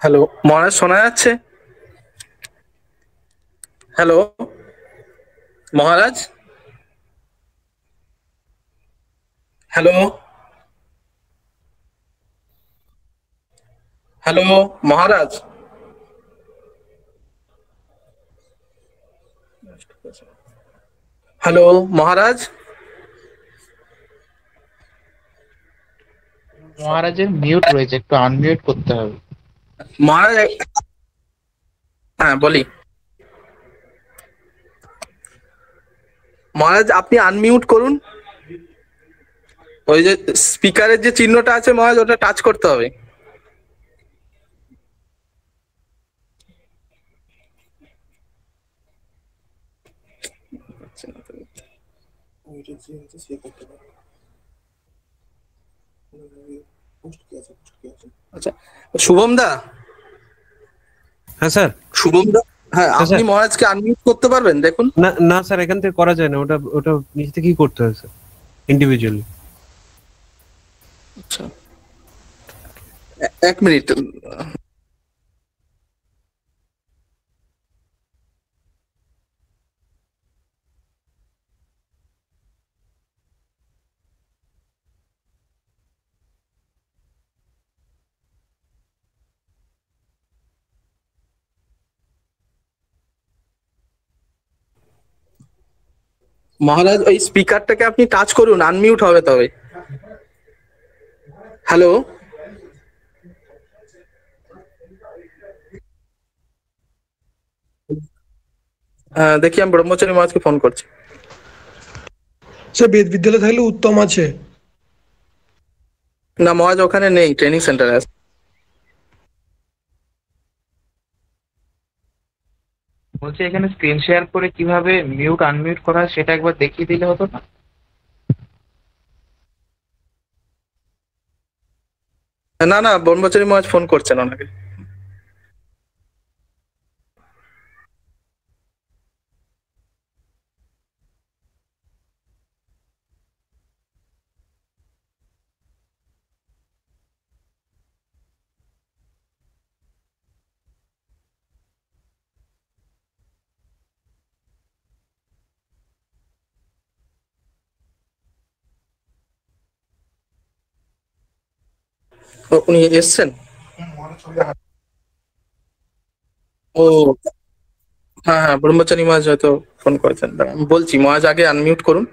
Hello, Maharaj শোনা যাচ্ছে? Hello, Maharaj? Hello hello, Maharaj? Hello, Maharaj? মহারাজের মিউট রয়েছে, একটু আনমিউট করতে হবে। মহারাজ হ্যাঁ বলি। মহারাজ, আপনি আনমিউট করুন। ওই যে স্পিকারের যে চিহ্নটা আছে মহারাজ, ওটা টাচ করতে হবে। আচ্ছা শুভম দা? হ্যাঁ স্যার। শুভম দা? হ্যাঁ হ্যাঁ, আপনি মহারাজকে আনমিউট করতে পারবেন দেখুন। না না স্যার এখান থেকে করা যায় না। ওটা ওটা নিজে থেকেই করতে হয় স্যার? ইন্ডিভিজুয়ালি আচ্ছা। এক মিনিট। মহারাজ ওই স্পিকারটাকে আপনি টাচ করুন আনমিউট হবে তবে। হ্যালো হ্যাঁ দেখি আমি ব্রহ্মচারী মহারাজকে ফোন করছি। সে বেদ বিদ্যালয় থাকলে উত্তম আছে। না মহারাজ ওখানে নেই ট্রেনিং সেন্টারে আছে। বলছি, এখানে স্ক্রিন শেয়ার করে কীভাবে মিউট আনমিউট করা হয় সেটা একবার দেখিয়ে দিলে হতো না? না না ব্রহ্মচারী মহাজ ফোন করছেন ওনাকে। উনি এসছেন? ও হ্যাঁ হ্যাঁ ব্রহ্মচারী মাঝ হয়তো ফোন করেছেন। আমি বলছি মহাজ আগে আনমিউট করুন।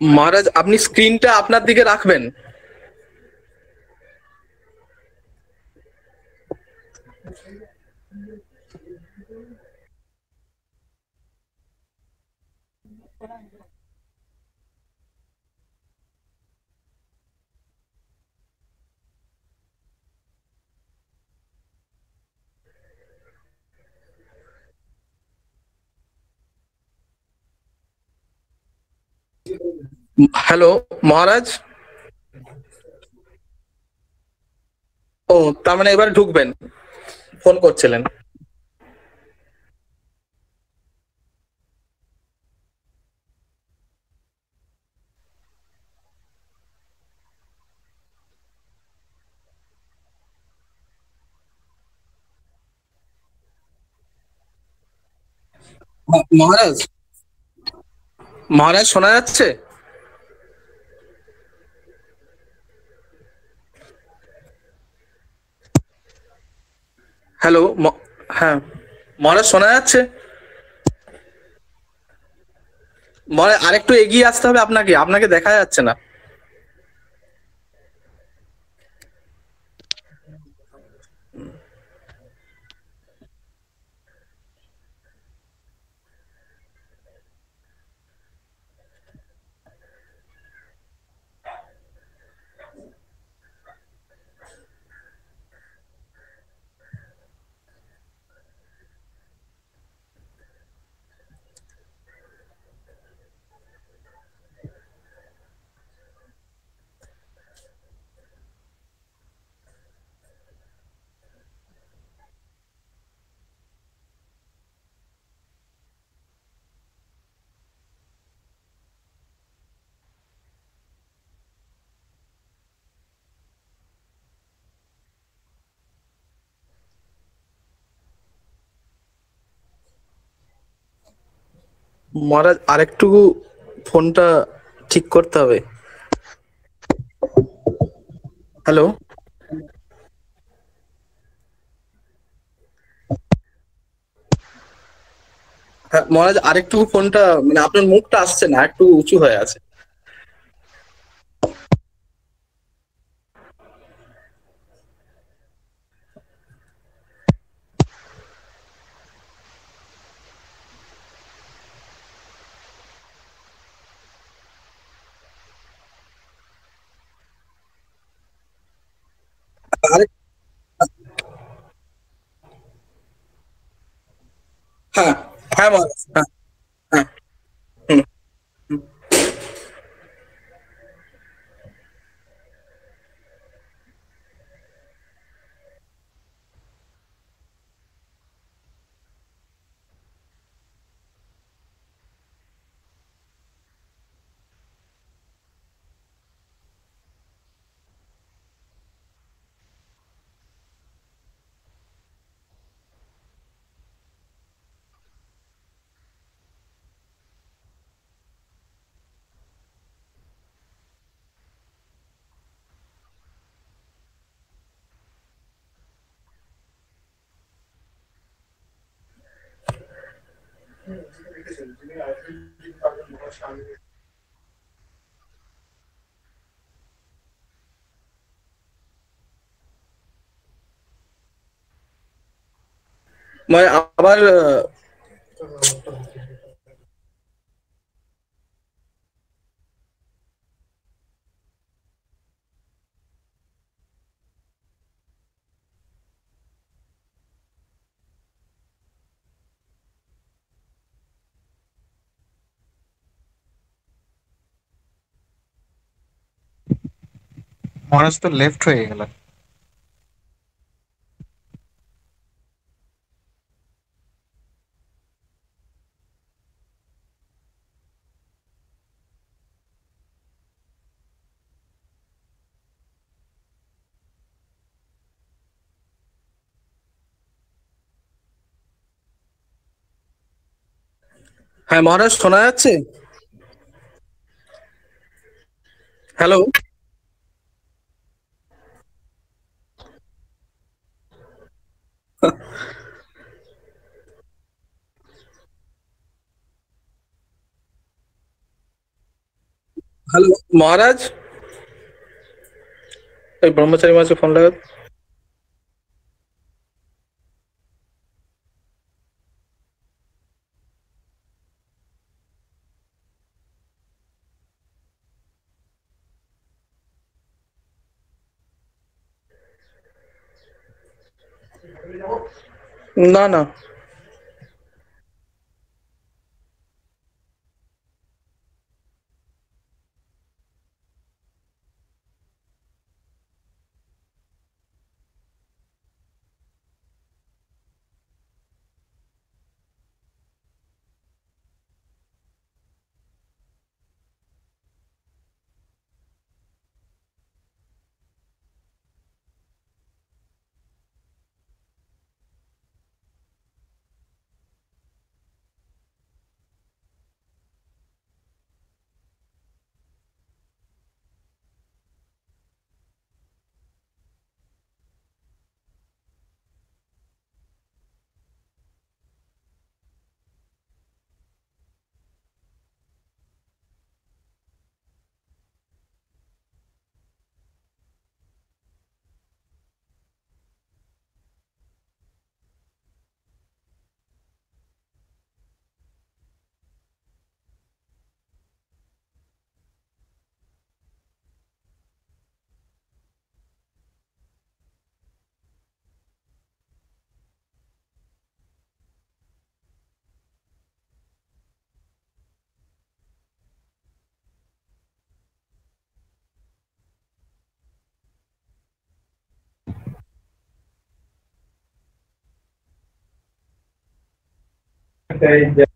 মহারাজ আপনি স্ক্রিনটা আপনার দিকে রাখবেন। হ্যালো মহারাজ ও তার মানে এবার ঢুকবেন। ফোন করছিলেন। মহারাজ? মহারাজ শোনা যাচ্ছে? হ্যালো হ্যাঁ। মহারাজ, শোনা যাচ্ছে? মহারাজ, আরেকটু এগিয়ে আসতে হবে আপনাকে। আপনাকে দেখা যাচ্ছে না। মহারাজ আরেকটু ফোনটা ঠিক করতে হবে। হ্যালো? হ্যাঁ মহারাজ আরেকটু ফোনটা মানে আপনার মুখটা আসছে না, একটু উঁচু হয়ে আছে। হ্যাঁ মানে আবার আহ, মহারাজ তো লেফট হয়ে গেল হ্যাঁ মহারাজ শোনা যাচ্ছে? Hello hello Maharaj? ওই ব্রহ্মচারী মাঝে ফোন লাগা না না said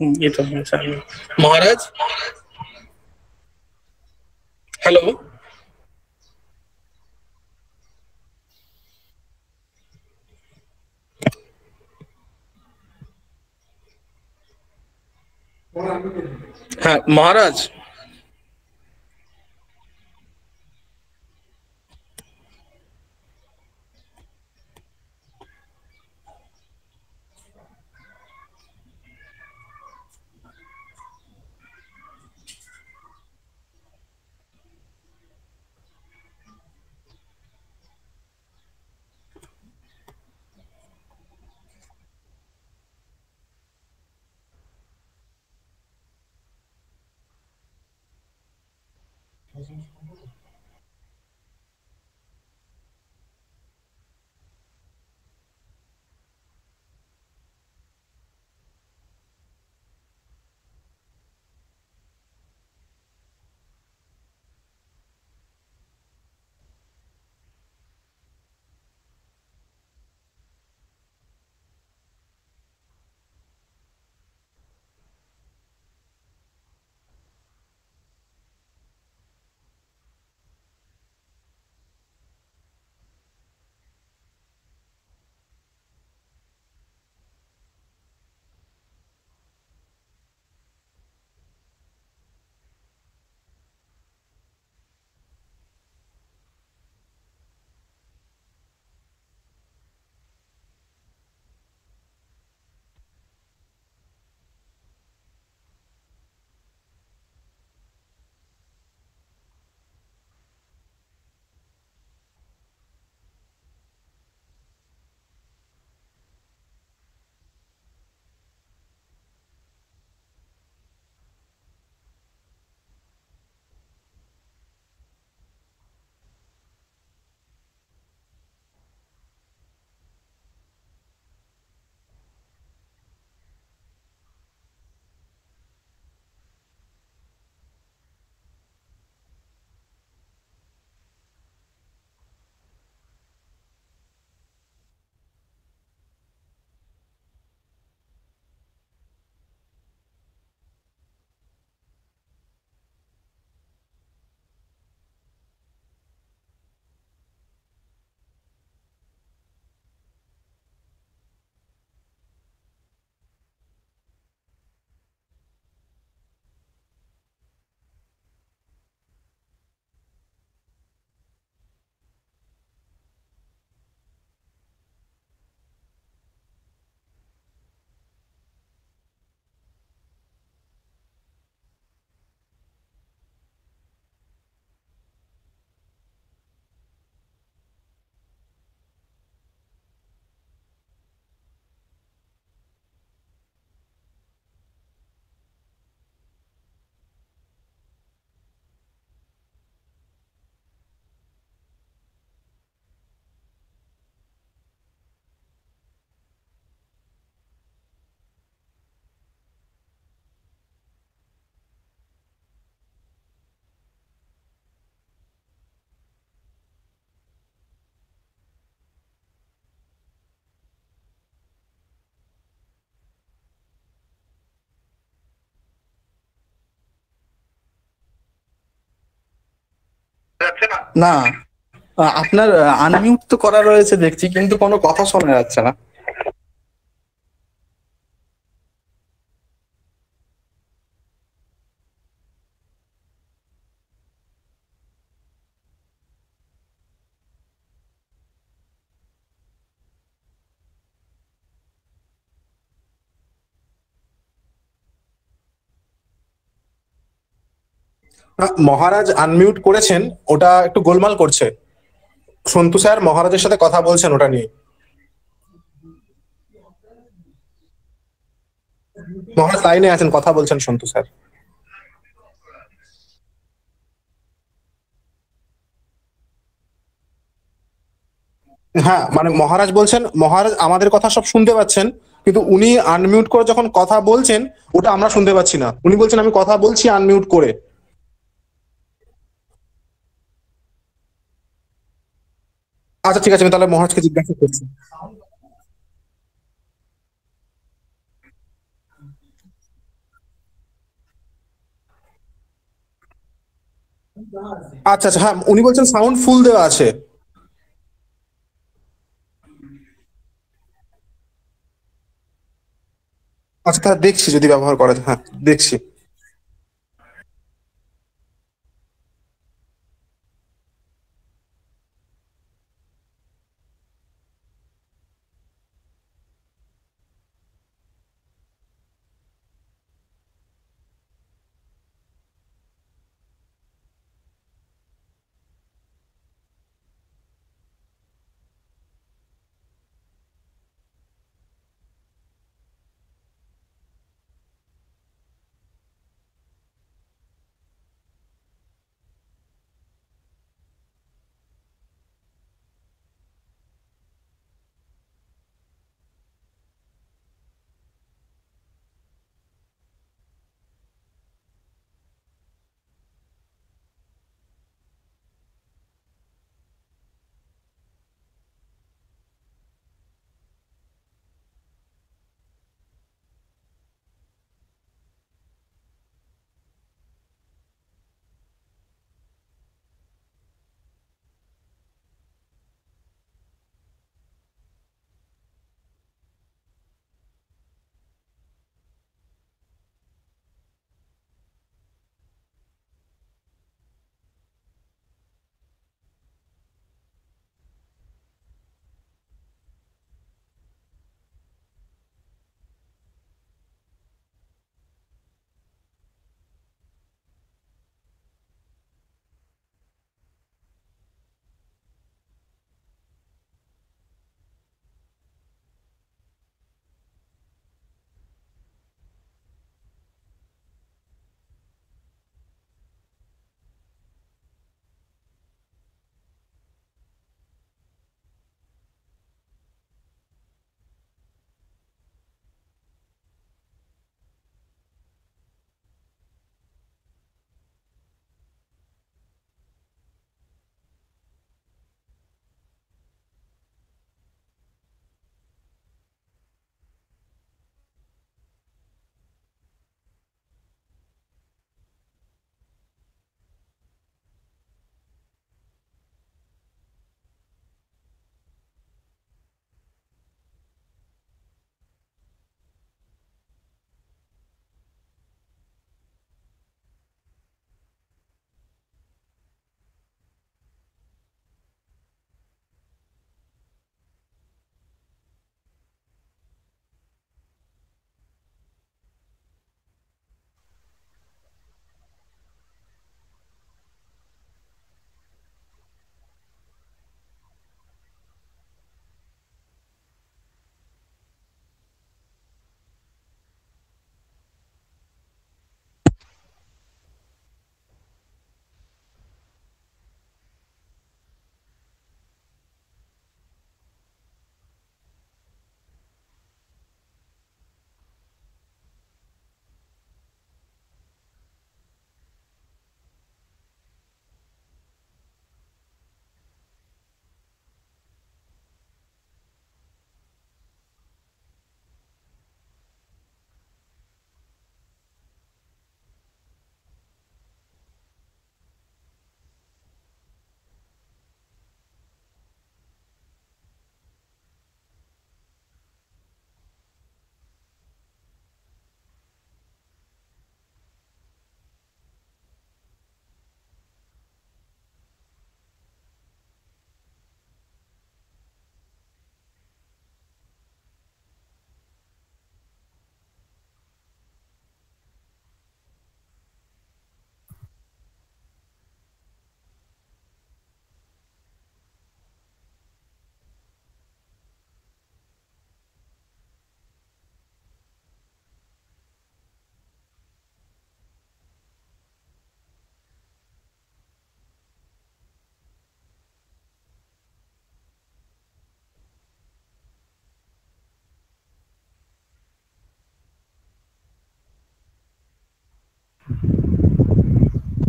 ये तो महाराज? हेलो? हाँ महाराज। না। আপনার আনমিউট তো করা রয়েছে দেখছি কিন্তু কোনো কথা শোনা যাচ্ছে না। মহারাজ আনমিউট করেছেন, ওটা একটু গোলমাল করছে। সন্তু স্যার, মহারাজের সাথে কথা বলছেন ওটা নিয়ে। মহারাজ লাইনে আছেন, কথা বলছেন সন্তু স্যার। হ্যাঁ মানে মহারাজ বলছেন, মহারাজ আমাদের কথা সব শুনতে পাচ্ছেন, কিন্তু উনি আনমিউট করে যখন কথা বলছেন, ওটা আমরা শুনতে পাচ্ছি না। উনি বলছেন, আমি কথা বলছি আনমিউট করে। আচ্ছা ঠিক আছে, আমি তাহলে মহারাজকে জিজ্ঞাসা করছি। আচ্ছা আচ্ছা হ্যাঁ উনি বলছেন সাউন্ড ফুল দেওয়া আছে। আচ্ছা তাহলে দেখছি যদি ব্যবহার করা যায়। হ্যাঁ দেখছি।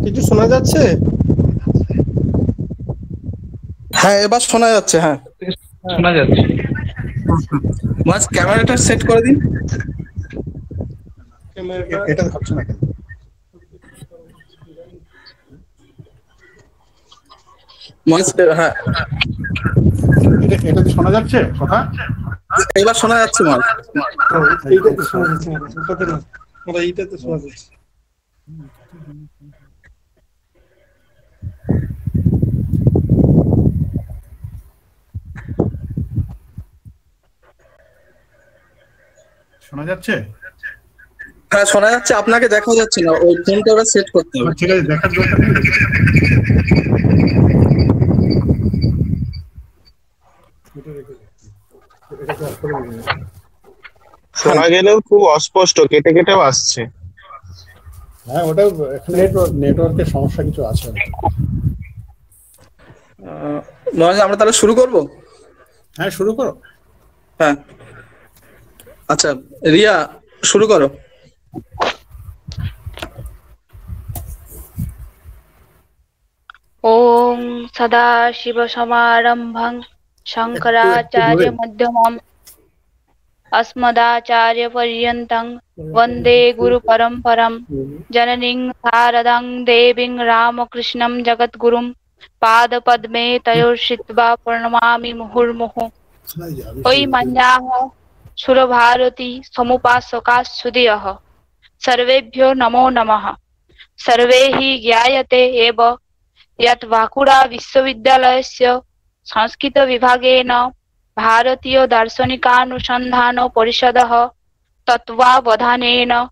কিছু শোনা যাচ্ছে? হ্যাঁ এবার শোনা যাচ্ছে হ্যাঁ। শোনা যাচ্ছে। মাঝ ক্যামেরাটা সেট করে দিন। এটা দেখাচ্ছে না কেন? মহারাজ হ্যাঁ। এটা শোনা যাচ্ছে? কথা? এবার শোনা যাচ্ছে শোনা ওটাতে না ওটা এইটাতে শোনা যাচ্ছে। শোনা যাচ্ছে? হ্যাঁ শোনা যাচ্ছে। আপনাকে দেখা যাচ্ছে না। ওই ফোনটা এবার সেট করতে হবে। ঠিক আছে দেখার দরকার নেই। শোনা গেলেও খুব অস্পষ্ট কেটে কেটেও আসছে। হ্যাঁ ওটা এখানে নেটওয়ার্কের সমস্যা কিছু আছে। আমরা তাহলে শুরু করব? হ্যাঁ শুরু করো। হ্যাঁ। আচ্ছা রিয়া শুরু করো ॐ सदाशिवसमारम्भं शङ्कराचार्यमध्यमम् अस्मदाचार्यपर्यन्तं वन्दे गुरुपरम्परं जननीं शारदां देवीं रामकृष्णं जगद्गुरुं पादपद्मे तयोर्षित्वा प्रणमामि मुहुर्मुहुः ओयि मञ्जाः सुरभारती समुपासकाः सर्वेभ्यो नमो नमः। सर्वे हि ज्ञायते एव। यत् बांकुड़ा विश्वविद्यालयस्य संस्कृतविभागेन भारतीयदार्शनिकानुसन्धान परिषदः तत्त्वावधानेन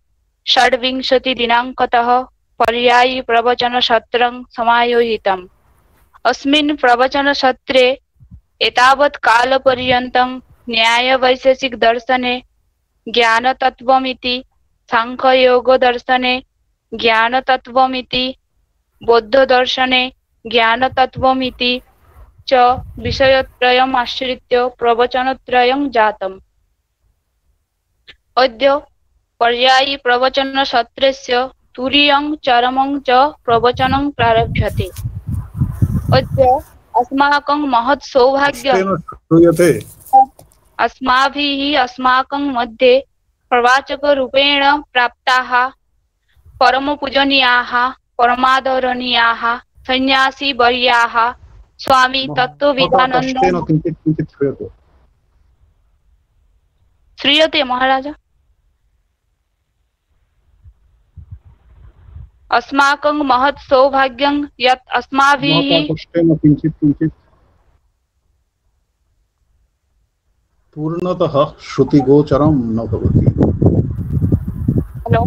षड्विंशतिदिनाङ्कतः पर्यायी प्रवचनसत्रं समायोजितम्। अस्मिन् प्रवचनसत्रे एतावत् कालपर्यन्तं न्यायवैशेषिकदर्शने ज्ञानतत्त्वमिति साङ्ख्ययोगदर्शने ज्ञानतत्त्वमिति, बौद्धदर्शने, ज्ञानतत्त्वमिति च विषयत्रयम् आश्रित्य प्रवचनत्रयं जातम्। अद्य पर्यायी प्रवचनसत्रस्य तुरीयं, चरमं च प्रवचनं प्रारभ्यते। अद्य अस्माकं महत् श्रूयते अस्माभिः अस्माकं मध्ये प्रवाचकरूपेण प्राप्ताः परमपूजनीयाः परमादरणीयाः सन्न्यासीवर्याः स्वामी तत्त्वविदानन्द श्रूयते। महाराज। अस्माकं महत् सौभाग्यं यत् अस्माभिः किञ्चित् किञ्चित् पूर्णतः श्रुतिगोचरं न भवति। हलो?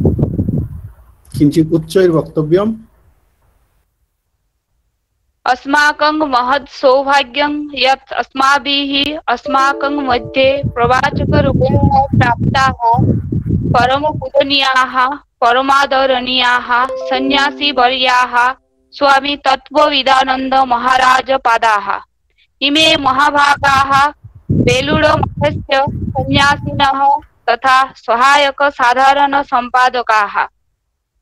किञ्चित् उच्चैर्वक्तव्यम्? अस्माकं महत् सौभाग्यं यत् अस्माभिः अस्माकं मध्ये प्रवाचकरूपेण प्राप्ताः परमपूजनीयाः परमादरणीयाः सन्न्यासीवर्याः स्वामी तत्त्वविदानन्द महाराज पादाः इमे महाभागाः बेलुडमठस्य सन्न्यासिनः तथा सहायक साधारण सम्पादकाः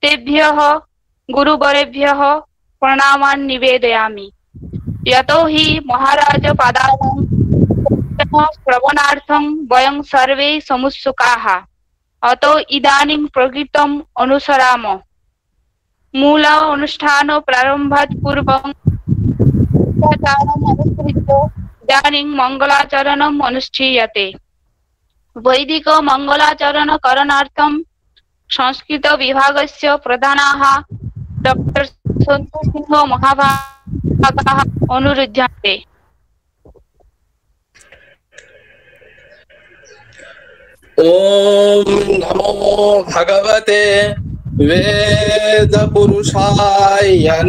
तेभ्यः, गुरुवरेभ्यः प्रणामान् निवेदयामि। यतो हि महाराज पादानां श्रवणार्थं वयं सर्वे समुत्सुकाः। अतो इदानीं प्रकृतम् अनुसराम। मूल अनुष्ठान प्रारम्भात् पूर्वं इदानीं मङ्गलाचरणम् अनुष्ठीयते। वैदिक मङ्गलाचरणकरणार्थं संस्कृतविभागस्य प्रधानाः डॉक्टर सन्तोषसिंह महाभागाः अनुरुध्यन्ते। ॐ नमो भगवते वेदपुरुषाय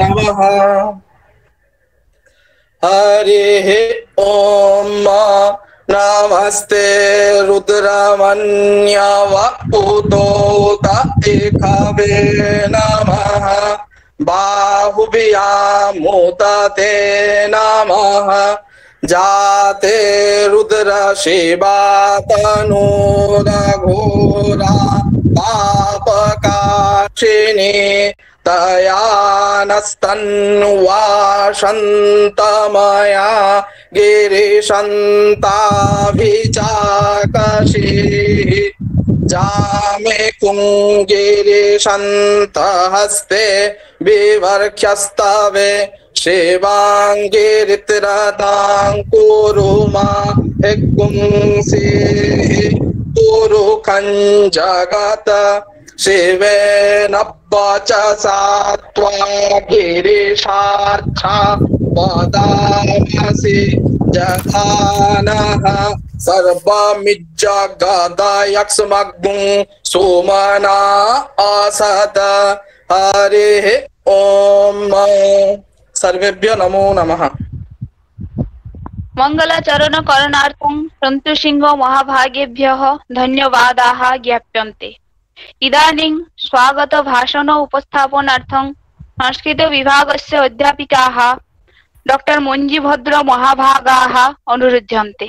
नमः। हरिः ॐ नमस्ते रुद्रमन्यव उदोत एकावे नमः बाहुव्यामुदते नमः जाते रुद्र शिवा तनूरघोरा पापकाशिनी तया नस्तन्वासन्तमया गिरिशन्ताभिचाकषी जामे कुङ्गिरिशन्तहस्ते विवर्ख्यस्तवे सेवाङ्गिरितरतां कुरु मा हिगुंसि कुरु कञ्जगत शिवेन वचसा त्वा गिरिशाच्छा वदामसि जघानः सर्वमिज्जगदयक्ष्मग्गुं सोमना असद हरिः ॐ सर्वेभ्यो नमो नमः। मङ्गलचरण करणार्थं सन्तुसिंह महाभागेभ्यः धन्यवादाः ज्ञाप्यन्ते। इदानीं स्वागतभाषण उपस्थापनार्थं संस्कृतविभागस्य अध्यापिकाः डॉक्टर मञ्जीभद्र महाभागाः अनुरुध्यन्ते।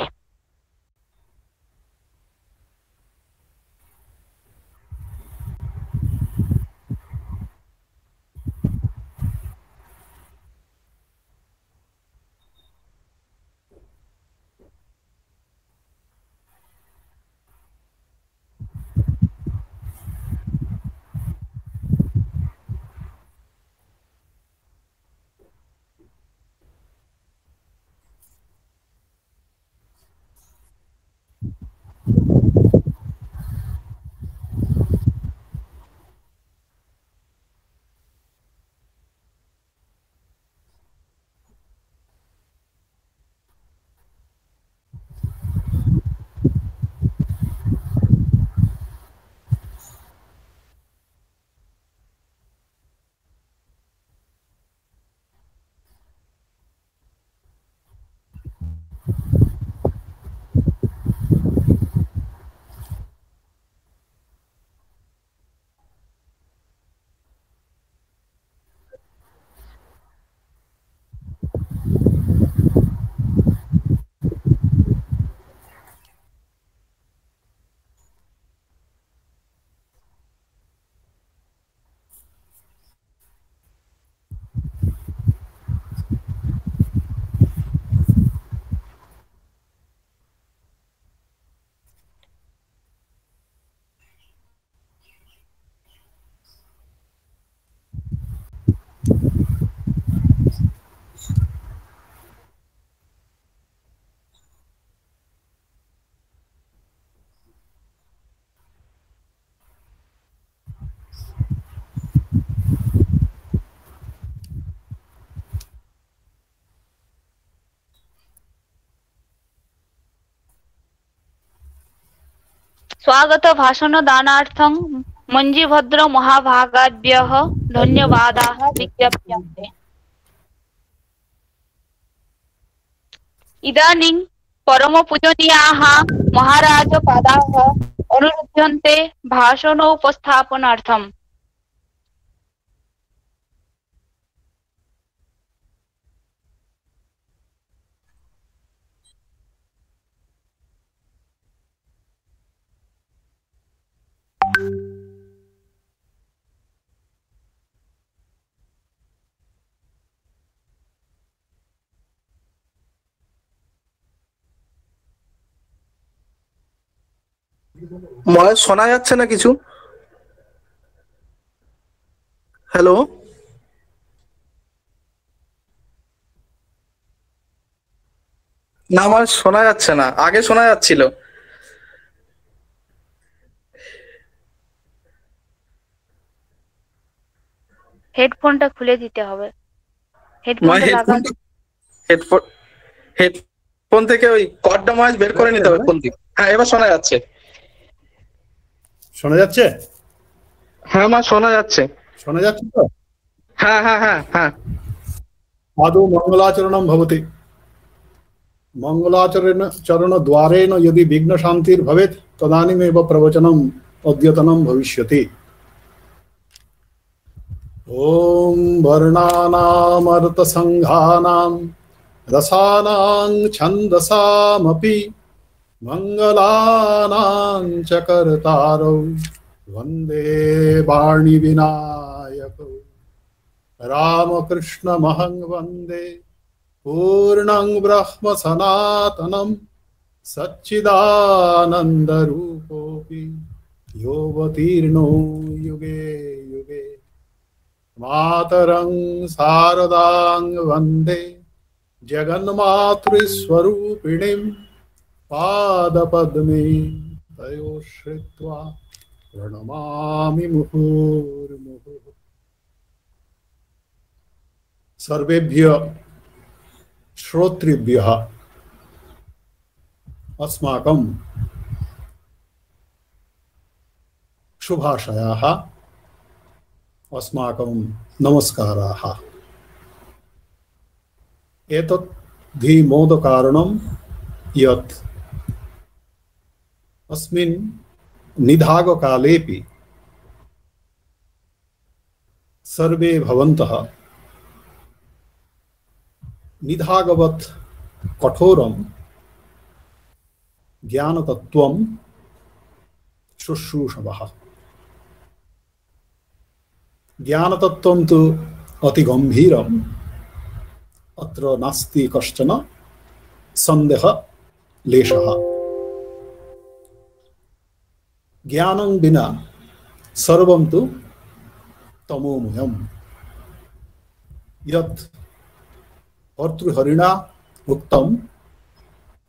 स्वागत भाषणदानार्थं मञ्जीभद्र धन्यवाद धन्यवादाः परम इदानीं परमपूजनीयाः महाराजपादाः अनुरुध्यन्ते भाषणोपस्थापनार्थम्। ময় শোনা যাচ্ছে না কিছু? হ্যালো না আমার শোনা যাচ্ছে না। আগে শোনা যাচ্ছিল। হেডফোনটা খুলে দিতে হবে। মানে হেডফোন থেকে ওই কর্ডটা বের করে নিতে হবে ফোন থেকে। হ্যাঁ এবার শোনা যাচ্ছে। শোনা যাচ্ছে? হ্যাঁ মা শোনা যাচ্ছে। শোনা যাচ্ছে তো? হ্যাঁ হ্যাঁ হ্যাঁ হ্যাঁ। আদৌ মঙ্গলাচরণম ভবতি। মঙ্গলাচরণ চরণ দ্বারেণ যদি বিঘ্ন শান্তির ভবেত তদানিমেব প্রবচনম অদ্যতনম ভবিষ্যতি। ॐ वर्णानामर्थसङ्घानां रसानां छन्दसामपि, मङ्गलानां च कर्तारौ, वंदे वाणिविनायकौ रामकृष्णमहं वंदे, पूर्णं ब्रह्म सनातनं, सच्चिदानन्दरूपोऽपि योऽवतीर्णो युगे। मातरं शारदां वंदे जगन्मातृस्वरूपिणीं पादपद्मे तयो श्रित्वा प्रणमामि मुहुर्मुहुः। सर्वेभ्य श्रोतृभ्यः अस्माकं शुभाशयाः। अस्माकं नमस्काराः। एतत् धीमोदकारणं यत् अस्मिन् निधागकालेपि सर्वे भवन्तः निधागवत् कठोरं ज्ञानतत्त्वं शुश्रूषवः। ज्ञानतत्त्वं तु अतिगम्भीरम् अत्र नास्ति कश्चन सन्देहलेशः ज्ञानं विना सर्वं तु तमोमयम् यत् भर्तृहरिणा उक्तम्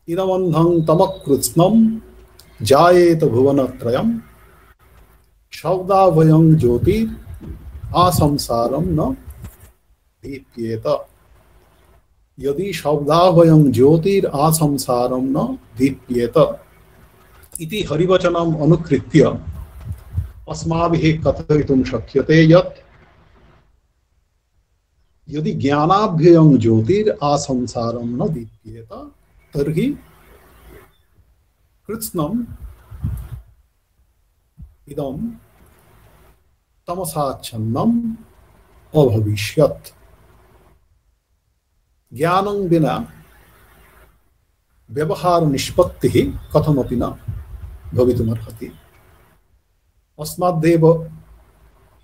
इदमन्धं तमकृत्स्नं जायेत भुवनत्रयं शब्दाभयं ज्योतिर् आसंसारं न दीप्येत। यदि शब्दाभयं ज्योतिर् आसंसारं न दीप्येत। इति हरिवचनम् अनुकृत्य अस्माभिः कथयितुं शक्यते यत् यदि ज्ञानाभ्ययं ज्योतिर् आसंसारं न दीप्येत, तर्हि कृत्स्नम् इदं तमसाच्छन्नम् अभविष्यत्। ज्ञानं विना व्यवहारनिष्पत्तिः कथमपि न भवितुमर्हति। अस्मादेव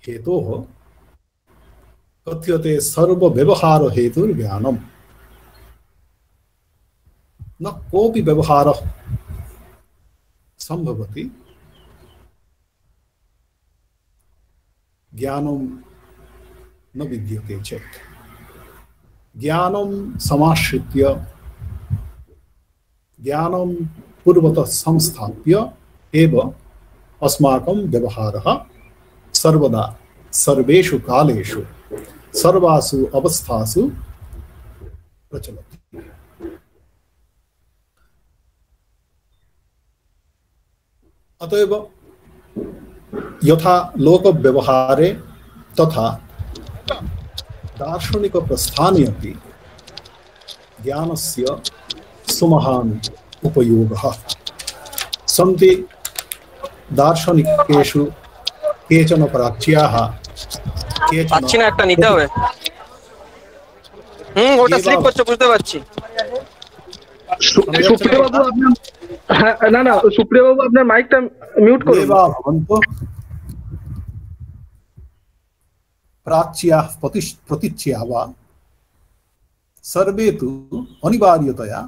हेतोः कथ्यते सर्वव्यवहारहेतुर्ज्ञानम्। न कोऽपि व्यवहारः सम्भवति। ज्ञानं न विद्यते चेत्। ज्ञानं समाश्रित्य ज्ञानं पूर्वतः संस्थाप्य, एव अस्माकं व्यवहारः सर्वदा, सर्वेषु कालेषु, सर्वासु अवस्थासु प्रचलति। अतएव यथा लोकव्यवहारे तथा दार्शनिकप्रस्थाने अपि ज्ञानस्य सुमहान् उपयोगः सन्ति दार्शनिकेषु केचन प्राच्याः केचन পাচ্ছি না একটা নিতে হবে হুম ওটা স্লিপ করছে বুঝতে পারছি সুপ্রিয় বাবু আপনার হ্যাঁ না না সুপ্রিয় বাবু আপনার মাইকটা মিউট করুন देवा भवन्तु प्राच्याः प्रतिष् प्रतिच्या वा सर्वे तु अनिवार्यतया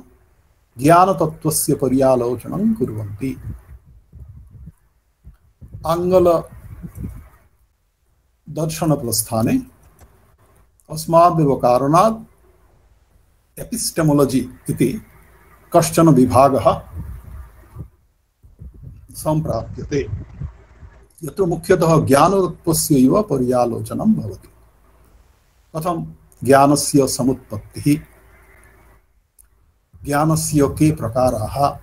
ज्ञानतत्त्वस्य पर्यालोचनं कुर्वन्ति आङ्गल दर्शनप्रस्थाने अस्मादेव कारणात् एपिस्टेमोलजि इति कश्चन विभागः सम्प्राप्यते। यत्र मुख्यतः ज्ञानतत्त्वस्यैव पर्यालोचनं कथं? ज्ञानस्य समुत्पत्तिः। ज्ञानस्य के प्रकाराः?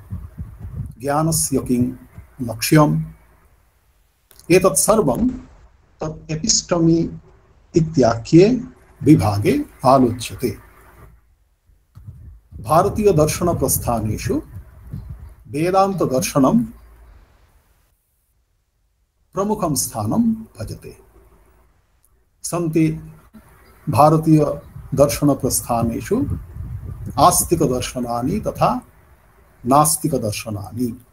ज्ञानस्य किं लक्ष्यम्? एतत् सर्वं तत् एपिस्टमि इत्याख्ये विभागे आलोच्यते। भारतीयदर्शनप्रस्थानेषु वेदान्तदर्शनं प्रमुखं स्थानं भजते। सन्ति भारतीयदर्शनप्रस्थानेषु आस्तिकदर्शनानि तथा नास्तिकदर्शनानि।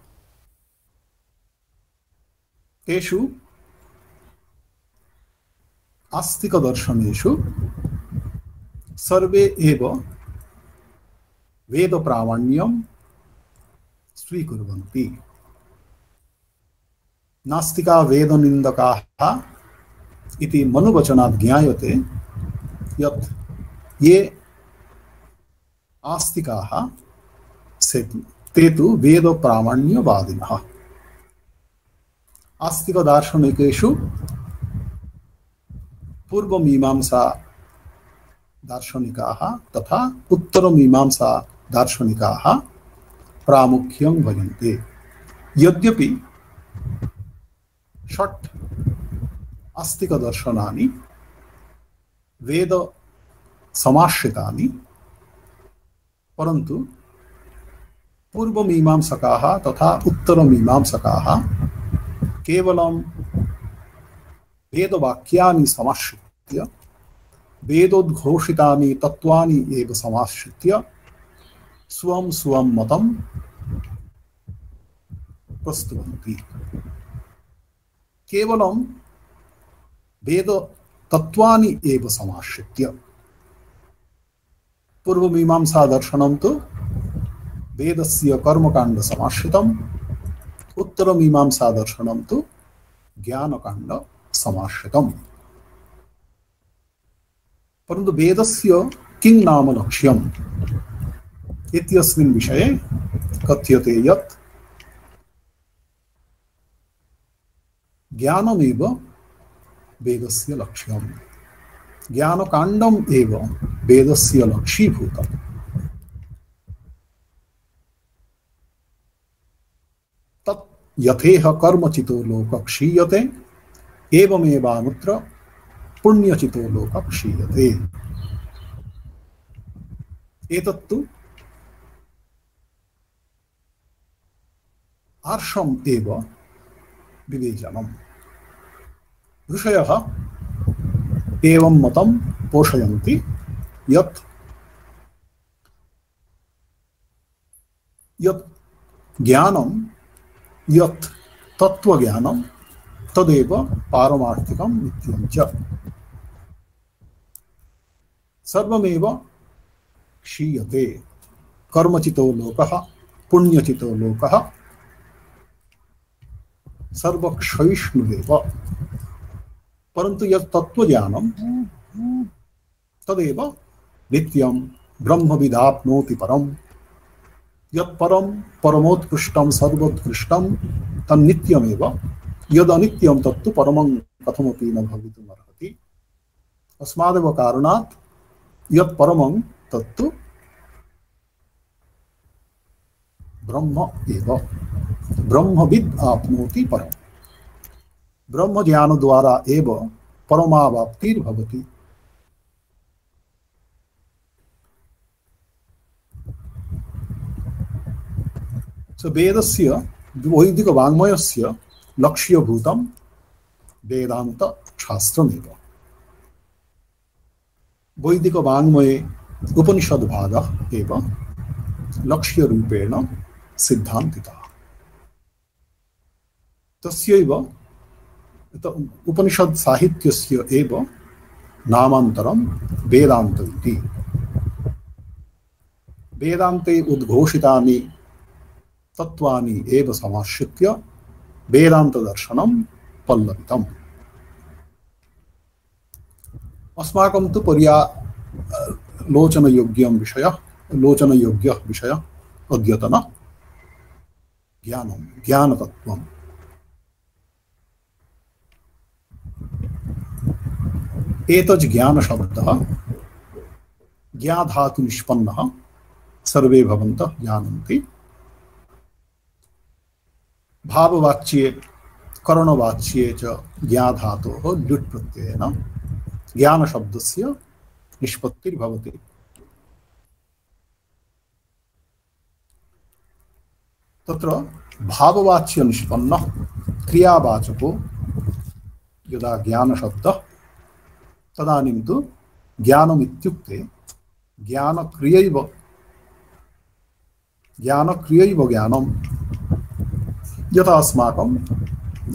तेषु आस्तिकदर्शनेषु सर्वे एव वेदप्रामाण्यं स्वीकुर्वन्ति। नास्तिका वेदनिन्दकाः इति मनुवचनात् ज्ञायते यत् ये आस्तिकाः ते तु वेदप्रामाण्यवादिनः आस्तिकदार्शनिकेषु पूर्वमीमांसा दार्शनिकाः तथा उत्तरमीमांसा दार्शनिकाः प्रामुख्यं भजन्ते यद्यपि षट् आस्तिकदर्शनानि वेद समाश्रितानि परन्तु पूर्वमीमांसकाः तथा उत्तरमीमांसकाः केवलं वेदवाक्यानि समाश्रित्य, वेदोद्घोषितानि तत्त्वानि एव समाश्रित्य स्वं स्वं मतं प्रस्तुवन्ति केवलं वेद तत्त्वानि एव समाश्रित्य पूर्वमीमांसा दर्शनं तु वेदस्य कर्मकाण्ड समाश्रितम् उत्तरमीमांसा दर्शनं तु ज्ञानकाण्ड समाश्रितम् परन्तु वेदस्य किं नाम लक्ष्यम् इत्यस्मिन् विषये कथ्यते यत् ज्ञानमेव वेदस्य लक्ष्यम्। ज्ञानकाण्डम् एव वेदस्य लक्ष्यीभूतम् तत् यथेह कर्मचितो लोक क्षीयते एवमेवामुत्र पुण्यचितो लोक क्षीयते। एतत्तु आर्षम् एव विवेचनम् ऋषयः एवं मतं पोषयन्ति यत् यत् ज्ञानं यत् तत्त्वज्ञानं तदेव पारमार्थिकं सर्वमेव क्षीयते कर्मचितो लोकः पुण्यचितो लोकः सर्वक्षयिष्णुरेव परन्तु यत् तत्त्वज्ञानं, तदेव नित्यं ब्रह्मविदाप्नोति परं। यत् परं, परमोत्कृष्टं, सर्वोत्कृष्टं, तन्नित्यमेव। यदनित्यं तत्तु परमं कथमपि न भवितुमर्हति। अस्मादेव कारणात् यत् परमं तत्तु ब्रह्म एव। ब्रह्मविद् आप्नोति परम्। ब्रह्म ज्ञान द्वारा एव परमावाप्तिर्भवति। सो वेदस्य, वैदिकवाङ्मयस्य लक्ष्यभूतं वेदान्तशास्त्रमेव। वैदिकवाङ्मये उपनिषद्भागः एव लक्ष्यरूपेण सिद्धान्तितः तस्यैव उपनिषद साहित्यस्य एव नामान्तरं वेदान्त इति। वेदान्ते उद्घोषितानि तत्त्वानि एव समाश्रित्य वेदान्तदर्शनं पल्लवितम्। अस्माकं तु पर्या लोचनयोग्यं विषयः, लोचनयोग्यः विषयः अद्यतन। ज्ञानं ज्ञानतत्त्वम् एतज् ज्ञानशब्दः ज्ञाधातुनिष्पन्नः सर्वे भवन्तः जानन्ति भाववाच्ये करणवाच्ये च ज्ञाधातोः ल्युट् प्रत्ययेन ज्ञानशब्दस्य निष्पत्तिर्भवति तत्र भाववाच्यनिष्पन्नः, क्रियावाचको यदा ज्ञानशब्दः, तदानीं तु ज्ञानमित्युक्ते, ज्ञानक्रियैव ज्ञानक्रियैव ज्ञानं यथा अस्माकं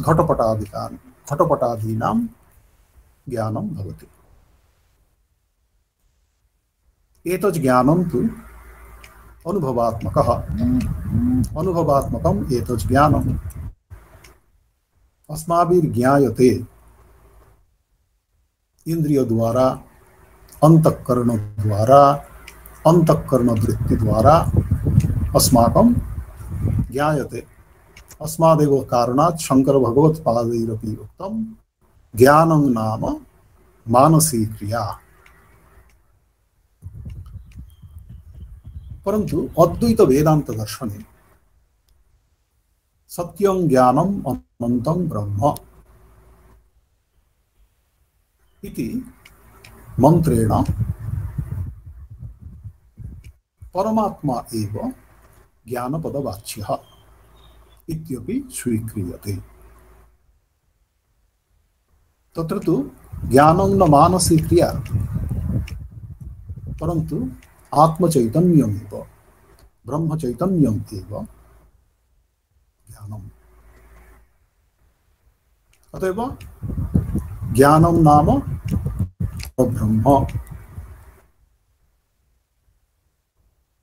घटपटादिकानि, घटपटादीनां ज्ञानं भवति। एतत् ज्ञानं तु अनुभवात्मकः। अनुभवात्मकम् एतत् ज्ञानम्। अस्माभिर्ज्ञायते। इंद्रिय द्वारा अंतकरण द्वारा अंतकरण वृत्ति द्वारा अस्माकं ज्ञायते। अस्मादेव कारणात् शंकर भगवत्पादैरपि उक्तं ज्ञानं नाम मानसी क्रिया परंतु अद्वैत वेदांत दर्शने सत्यं ज्ञानम अनंतं ब्रह्म इति मंत्रेण परमात्मा एव ज्ञानपदवाच्यः इत्यपि स्वीक्रियते तत्र तु ज्ञानं न मानसी क्रिया परन्तु आत्मचैतन्यमेव, ब्रह्मचैतन्यम् एव ज्ञानम्। अतएव ज्ञानं नाम ब्रह्म।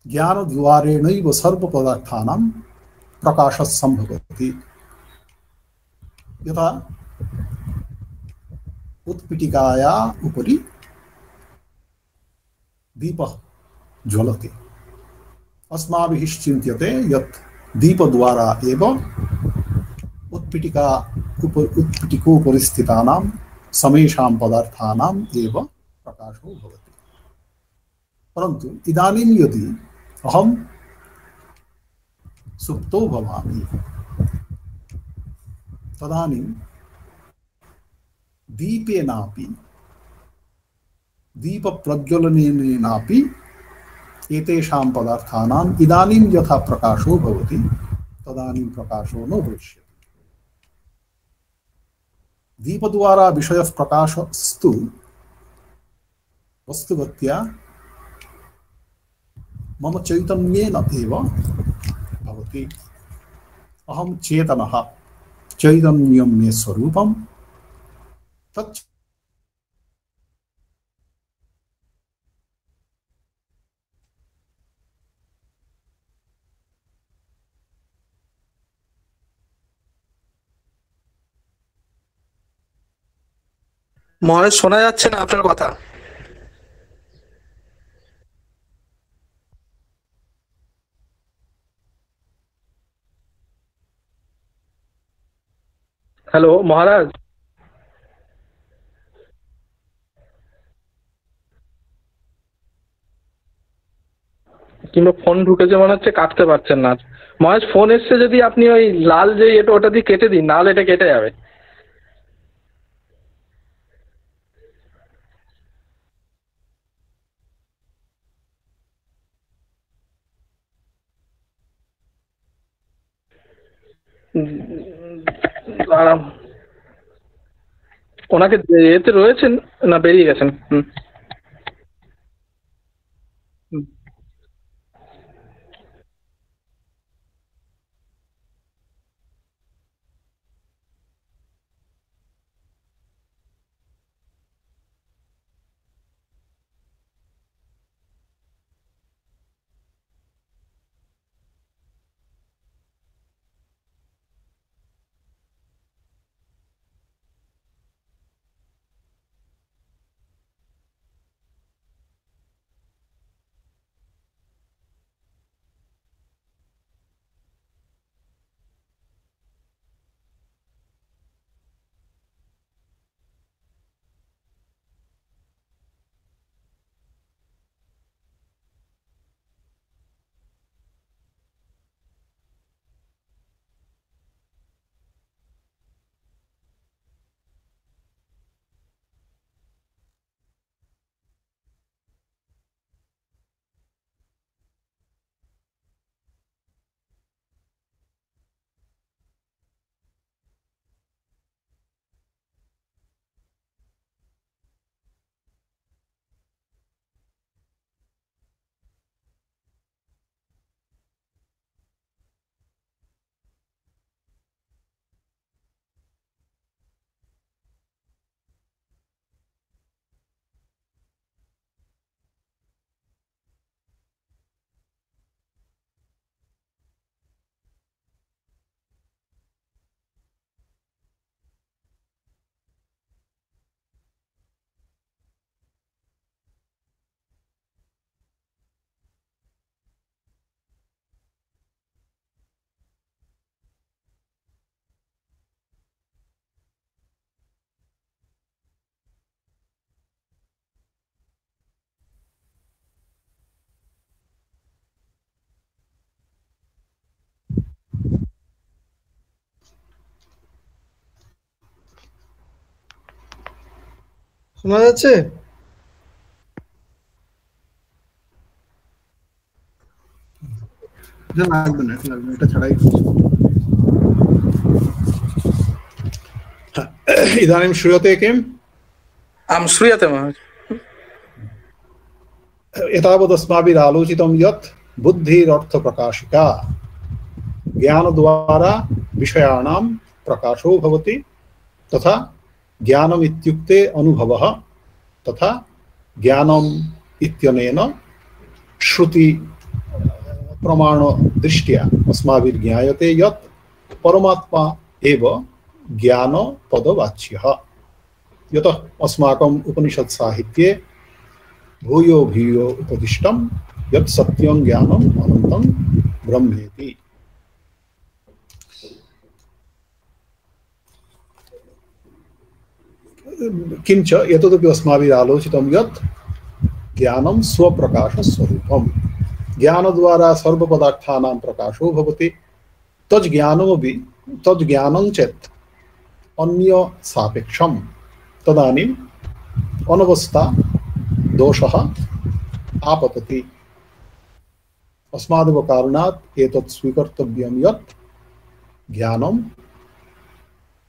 ज्ञानद्वारेणैव सर्वपदार्थानां प्रकाशः सम्भवति। यथा उत्पीठिकाया उपरि दीपः। ज्वलति। अस्माभिः चिन्त्यते यत् दीपद्वारा एव उत्पीठिका उप उत्पीठिकोपरि स्थितानां समेषां पदार्थानाम् एव प्रकाशो भवति। परन्तु इदानीं यदि अहं सुप्तो भवामि, तदानीं दीपेनापि दीपप्रज्वलनेनापि एतेषां पदार्थानाम् इदानीं यथा प्रकाशो भवति, तदानीं प्रकाशो न भविष्यति। दीपद्वारा विषयः प्रकाशस्तु, वस्तुगत्या मम चैतन्येन एव भवति। अहं चेतनः, चैतन्यं मे स्वरूपं तत् মহারাজ, শোনা যাচ্ছে না আপনার কথা। হ্যালো মহারাজ। কিংবা ফোন ঢুকেছে মনে হচ্ছে, কাটতে পারছেন না। মহারাজ ফোন এসছে যদি আপনি ওই লাল যে এটা, ওটা দিয়ে কেটে দিন, নাহলে এটা কেটে যাবে। দাঁড়ান ওনাকে এতে রয়েছেন না বেরিয়ে গেছেন হুম। শোনা যাচ্ছে? লাগবে শ্রুয়তে কিম আম শ্রুয়তে এতাবদস্মাবির আলোচিতম বুদ্ধির অর্থ প্রকাশিকা। জ্ঞান দ্বারা বিষয়াণাম প্রকাশও ভবতি তথা ज्ञानम् इत्युक्ते अनुभवः तथा ज्ञानम् इत्यनेन श्रुति प्रमाणदृष्ट्या अस्माभिर्ज्ञायते यत् परमात्मा एव ज्ञानपदवाच्यः। यतः अस्माकम् उपनिषत्साहित्ये भूयो भूयो उपदिष्टं यत् सत्यं ज्ञानम् अनन्तं ब्रह्मेति। किञ्च एतदपि अस्माभिः आलोचितं यत् ज्ञानं स्वप्रकाशस्वरूपं ज्ञानद्वारा सर्वपदार्थानां प्रकाशो भवति। तज्ज्ञानमपि तज्ज्ञानं चेत् अन्यसापेक्षं तदानीम् अनवस्था, दोषः आपतति। अस्मादेव कारणात् एतत् स्वीकर्तव्यं यत् ज्ञानं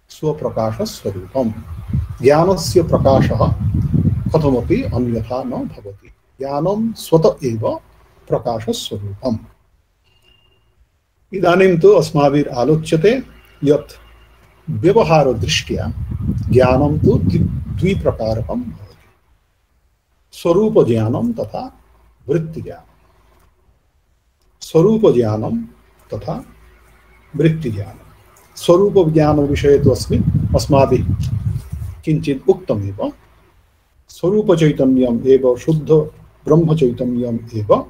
स्वप्रकाशस्वरूपं ज्ञानस्य प्रकाशः कथमपि अन्यथा न भवति। ज्ञानं स्वत एव प्रकाशस्वरूपम्। इदानीं तु अस्माभिः आलोच्यते यत् व्यवहारदृष्ट्या ज्ञानं तु द्वि, द्विप्रकारकं भवति। स्वरूपज्ञानं तथा वृत्तिज्ञानं। स्वरूपज्ञानं तथा वृत्तिज्ञानं। स्वरूपज्ञानविषये तु अस्मिन् अस्माभिः किञ्चित् उक्तमेव। स्वरूपचैतन्यम् एव शुद्ध, ब्रह्मचैतन्यम् एव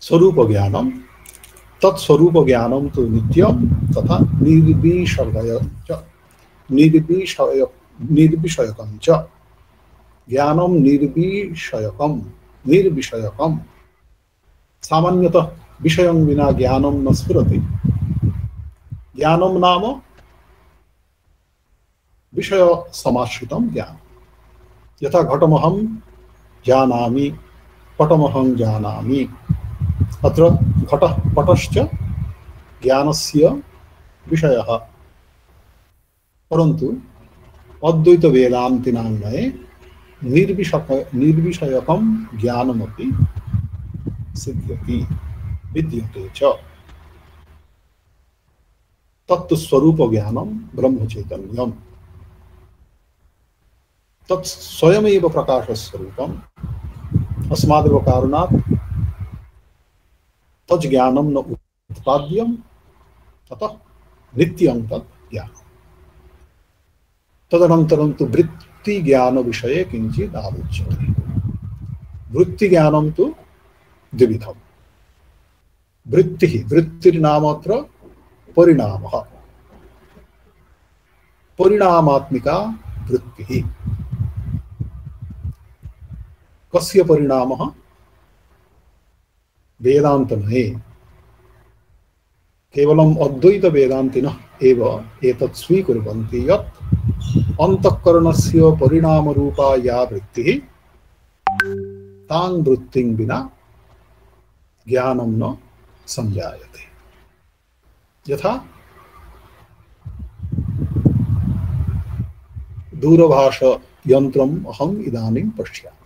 स्वरूपज्ञानं तत्स्वरूपज्ञानं तु नित्यं तथा निर्विषय च। निर्विषय निर्विषयकं च। ज्ञानं निर्विषयकं निर्विषयकं। सामान्यतः विषयं विना ज्ञानं न स्फुरति। ज्ञानं नाम विषयसमाश्रितं ज्ञानं। यथा घटमहं जानामि, पटमहं जानामि। अत्र घटः, पटश्च ज्ञानस्य विषयः। परन्तु अद्वैतवेदान्तिनान्वये निर्विषक, निर्विषयकं ज्ञानमपि सिद्ध्यति, विद्यते च। तत्तु स्वरूपज्ञानं ब्रह्मचैतन्यम्। तत् स्वयमेव प्रकाशस्वरूपम्। अस्मादेव कारणात् तज्ज्ञानं न उत्पाद्यं ततः नित्यं तत् ज्ञानं तदनन्तरं तु वृत्तिज्ञानविषये किञ्चित् आलोच्यते। वृत्तिज्ञानं तु द्विविधम्। वृत्तिः, वृत्तिर्नामत्र परिणामः। परिणामात्मिका वृत्तिः। कस्य परिणामः? वेदान्तमये केवलम् अद्वैतवेदान्तिनः एव एतत् स्वीकुर्वन्ति यत् अन्तःकरणस्य परिणामरूपा या वृत्तिः तां वृत्तिं विना ज्ञानं न सञ्जायते यथा दूरभाषयन्त्रम् अहम् इदानीं पश्यामि।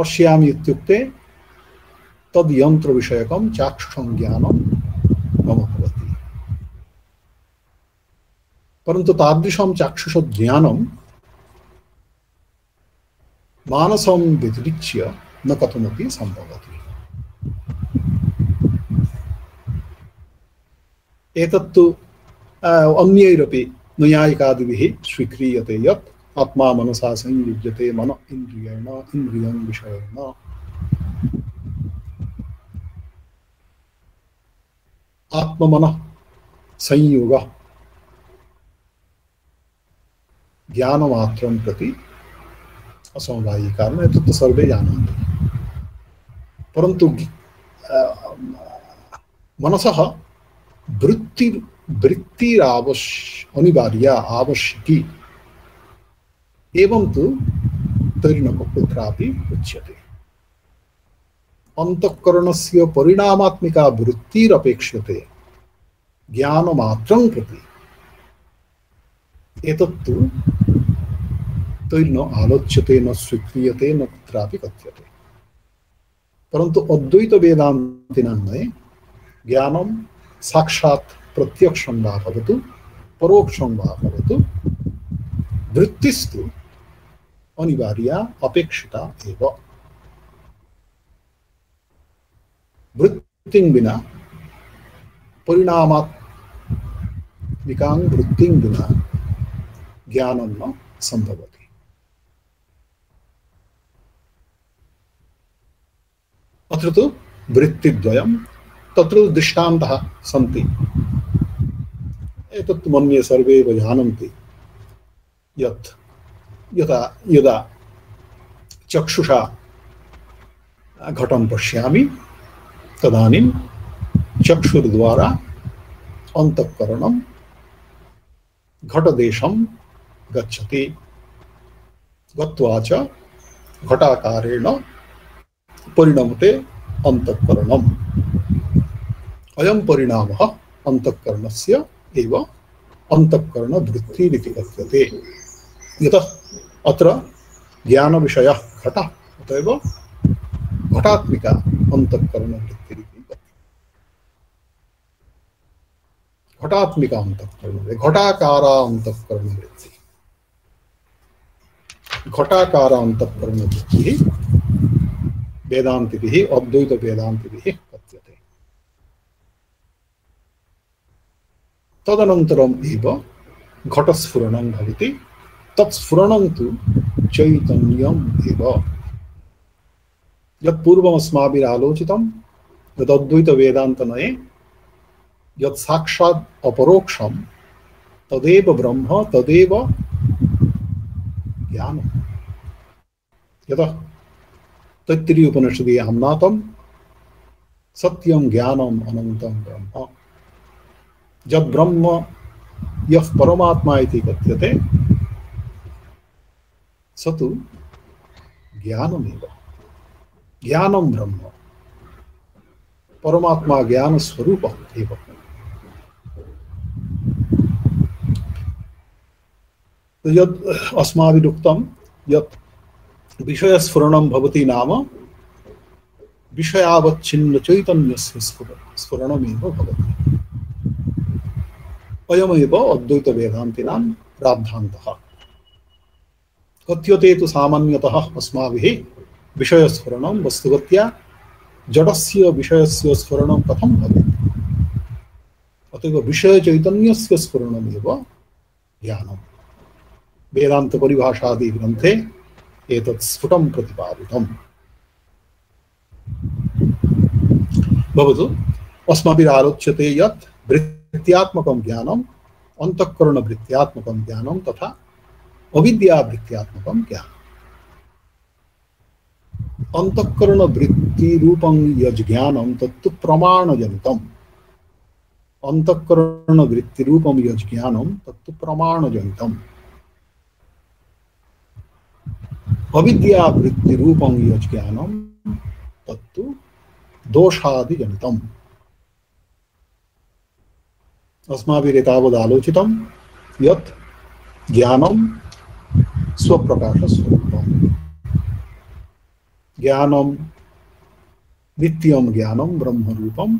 पश्यामि इत्युक्ते तद् यन्त्रविषयकं चाक्षुषं ज्ञानं मम भवति परन्तु तादृशं चाक्षुषज्ञानं मानसं व्यतिरिच्य न कथमपि सम्भवति एतत्तु अ, अन्यैरपि नैयायिकादिभिः स्वीक्रियते यत् आत्मा मनसा संयुज्यते मन इन्द्रियेण इन्द्रियं विषयेण आत्ममनः संयोगः। ज्ञानमात्रं प्रति असमवायी कारण तु सर्वे जानन्ति। परन्तु अ, मनसः वृत्ति वृत्तिरावश्य अनिवार्या आवश्यकी। एवं तु तैर्न कुत्रापि उच्यते। अंतःकरणस्य परिणामात्मिका वृत्तिरपेक्ष्यते। ज्ञानमात्रं प्रति। एतत्तु तैर्न आलोच्यते, न स्वीक्रियते, न कुत्रापि कथ्यते। परंतु अद्वैत वेदांतिनन्वये ज्ञानं साक्षात् प्रत्यक्षं वा भवतु, परोक्षं वा भवतु। वृत्तिस्तु अनिवार्या अपेक्षिता एव। वृत्तिं विना, परिणामात्मिकां वृत्तिं विना ज्ञानं न सम्भवति। अत्र तु वृत्तिद्वयं, तत्र तु दृष्टान्तः सन्ति। एतत् मन्ये सर्वे जानन्ति यत् यदा यदा चक्षुषा घटं पश्यामि, तदानीं चक्षुर्द्वारा अन्तःकरणं घटदेशं गच्छति। गत्वा च घटाकारेण परिणमते अन्तःकरणम्। अयं परिणामः अन्तःकरणस्य एव अन्तःकरणवृत्तिरिति कथ्यते। यतः अत्र ज्ञानविषयः घटः अत एव घटात्मिका अन्तःकरणवृत्तिरिति। कथ्यते घटात्मिका अन्तःकरण घटाकारा अन्तःकरणवृत्तिः। घटाकार अन्तःकरणवृत्तिः वेदान्तिभिः, अद्वैतवेदान्तिभिः कथ्यते। तदनन्तरम् एव घटस्फुरणं भवति। तत्स्फुरणं तु चैतन्यम् एव यत् पूर्वमस्माभिरालोचितं यदद्वैतवेदान्तनये यत् साक्षात् अपरोक्षं तदेव ब्रह्म, तदेव ज्ञानम्। यतः तैत्तिरीय उपनिषदि आम्नातं सत्यं, ज्ञानम् अनन्तं ब्रह्म। यद्ब्रह्म यः परमात्मा इति कथ्यते स तु ज्ञानमेव ज्ञानं ब्रह्म परमात्मा ज्ञानस्वरूपः एव यद् अस्माभिरुक्तं यत् विषयस्फुरणं भवति नाम विषयावच्छिन्न चैतन्यस्य स्फुर स्फुरणमेव भवति अयमेव अद्वैतवेदान्तिनां प्राद्धान्तः कथ्यते तु सामान्यतः अस्माभिः विषयस्फुरणं वस्तुगत्या जडस्य विषयस्य स्फुरणं कथं भवेत्? अत एव विषयचैतन्यस्य स्फुरणमेव ज्ञानम् वेदान्तपरिभाषादिग्रन्थे एतत् स्फुटं प्रतिपादितम्। भवतु, अस्माभिरालोच्यते यत् वृत्त्यात्मकं ज्ञानम्, अन्तःकरणवृत्त्यात्मकं ज्ञानं तथा अविद्यावृत्त्यात्मकं ज्ञानम् अन्तःकरणवृत्तिरूपं यज् ज्ञानं तत्तु प्रमाणजनितम् अन्तःकरणवृत्तिरूपं यज् ज्ञानं तत्तु प्रमाणजनितम् अविद्यावृत्तिरूपं यज् ज्ञानं तत्तु दोषादिजनितम् अस्माभिरेतावदालोचितं यत् ज्ञानं स्वप्रकाशस्वरूपम् ज्ञानं, नित्यं ज्ञानं, ब्रह्मरूपम्,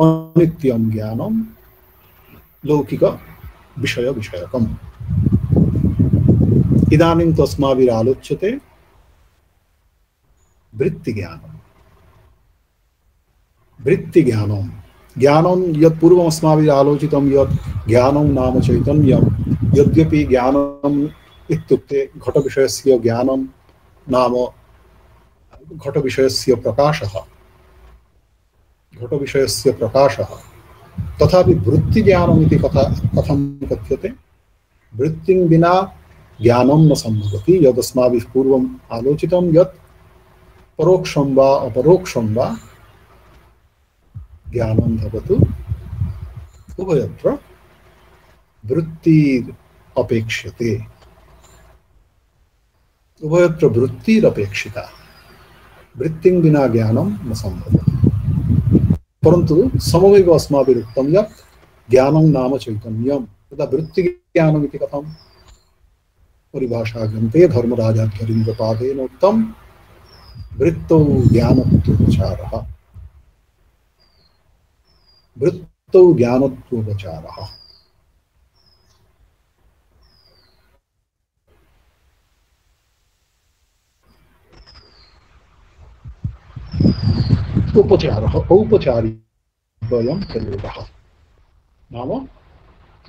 अनित्यं ज्ञानं लौकिकविषयविषयकम् इदानीं तु अस्माभिरालोच्यते वृत्तिज्ञानं। वृत्तिज्ञानं। ज्ञानं यत् पूर्वम् अस्माभिः आलोचितं यत् ज्ञानं नाम चैतन्यं, यद्यपि ज्ञानम् इत्युक्ते घटविषयस्य ज्ञानं नाम घटविषयस्य प्रकाशः घटविषयस्य प्रकाशः तथापि वृत्तिज्ञानम् इति कथा कथं कथ्यते वृत्तिं विना ज्ञानं न सम्भवति यदस्माभिः पूर्वम् आलोचितं यत् परोक्षं वा अपरोक्षं वा ज्ञानं भवतु उभयत्र वृत्तिर अपेक्ष्यते उभयत्र वृत्तिरपेक्षिता वृत्तिं विना ज्ञानं न सम्भवति परन्तु सममेव अस्माभिरुक्तं यत् ज्ञानं नाम चैतन्यं तदा वृत्तिज्ञानमिति कथं परिभाषा ग्रन्थे धर्मराजाध्यरिन्द्रपादेन उक्तं, वृत्तौ ज्ञानत्वोपचारः। वृत्तौ ज्ञानत्वोपचारः। उपचारः, औपचारिकं प्रयोगः। नाम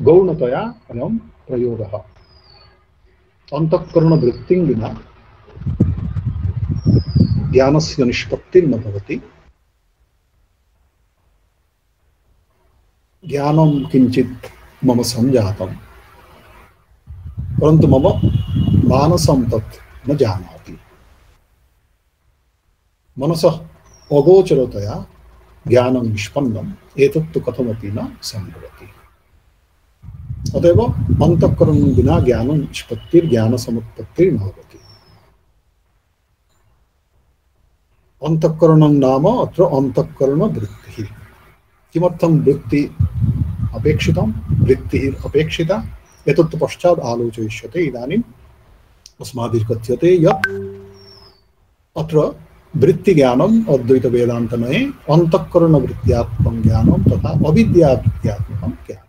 गौणतया अयं प्रयोगः। अन्तःकरणवृत्तिं विना ज्ञानस्य निष्पत्तिर्न भवति। ज्ञानं किञ्चित् मम सञ्जातं परन्तु मम मानसं तत् न जानाति। मनसः अगोचरतया ज्ञानं निष्पन्नम् एतत्तु कथमपि न सम्भवति अतएव अन्तःकरणं विना ज्ञानं निष्पत्तिर्ज्ञानसमुत्पत्तिर्न भवति अन्तःकरणं नाम अत्र अन्तःकरणवृत्तिः किमर्थं वृत्ति अपेक्षितं वृत्तिः अपेक्षिता एतत्तु पश्चात् आलोचयिष्यते इदानीम् अस्माभिर्कथ्यते यत् अत्र वृत्तिज्ञानम् अद्वैतवेदान्तमये अन्तःकरणवृत्त्यात्मकं ज्ञानं तथा अविद्यावृत्त्यात्मकं ज्ञानम्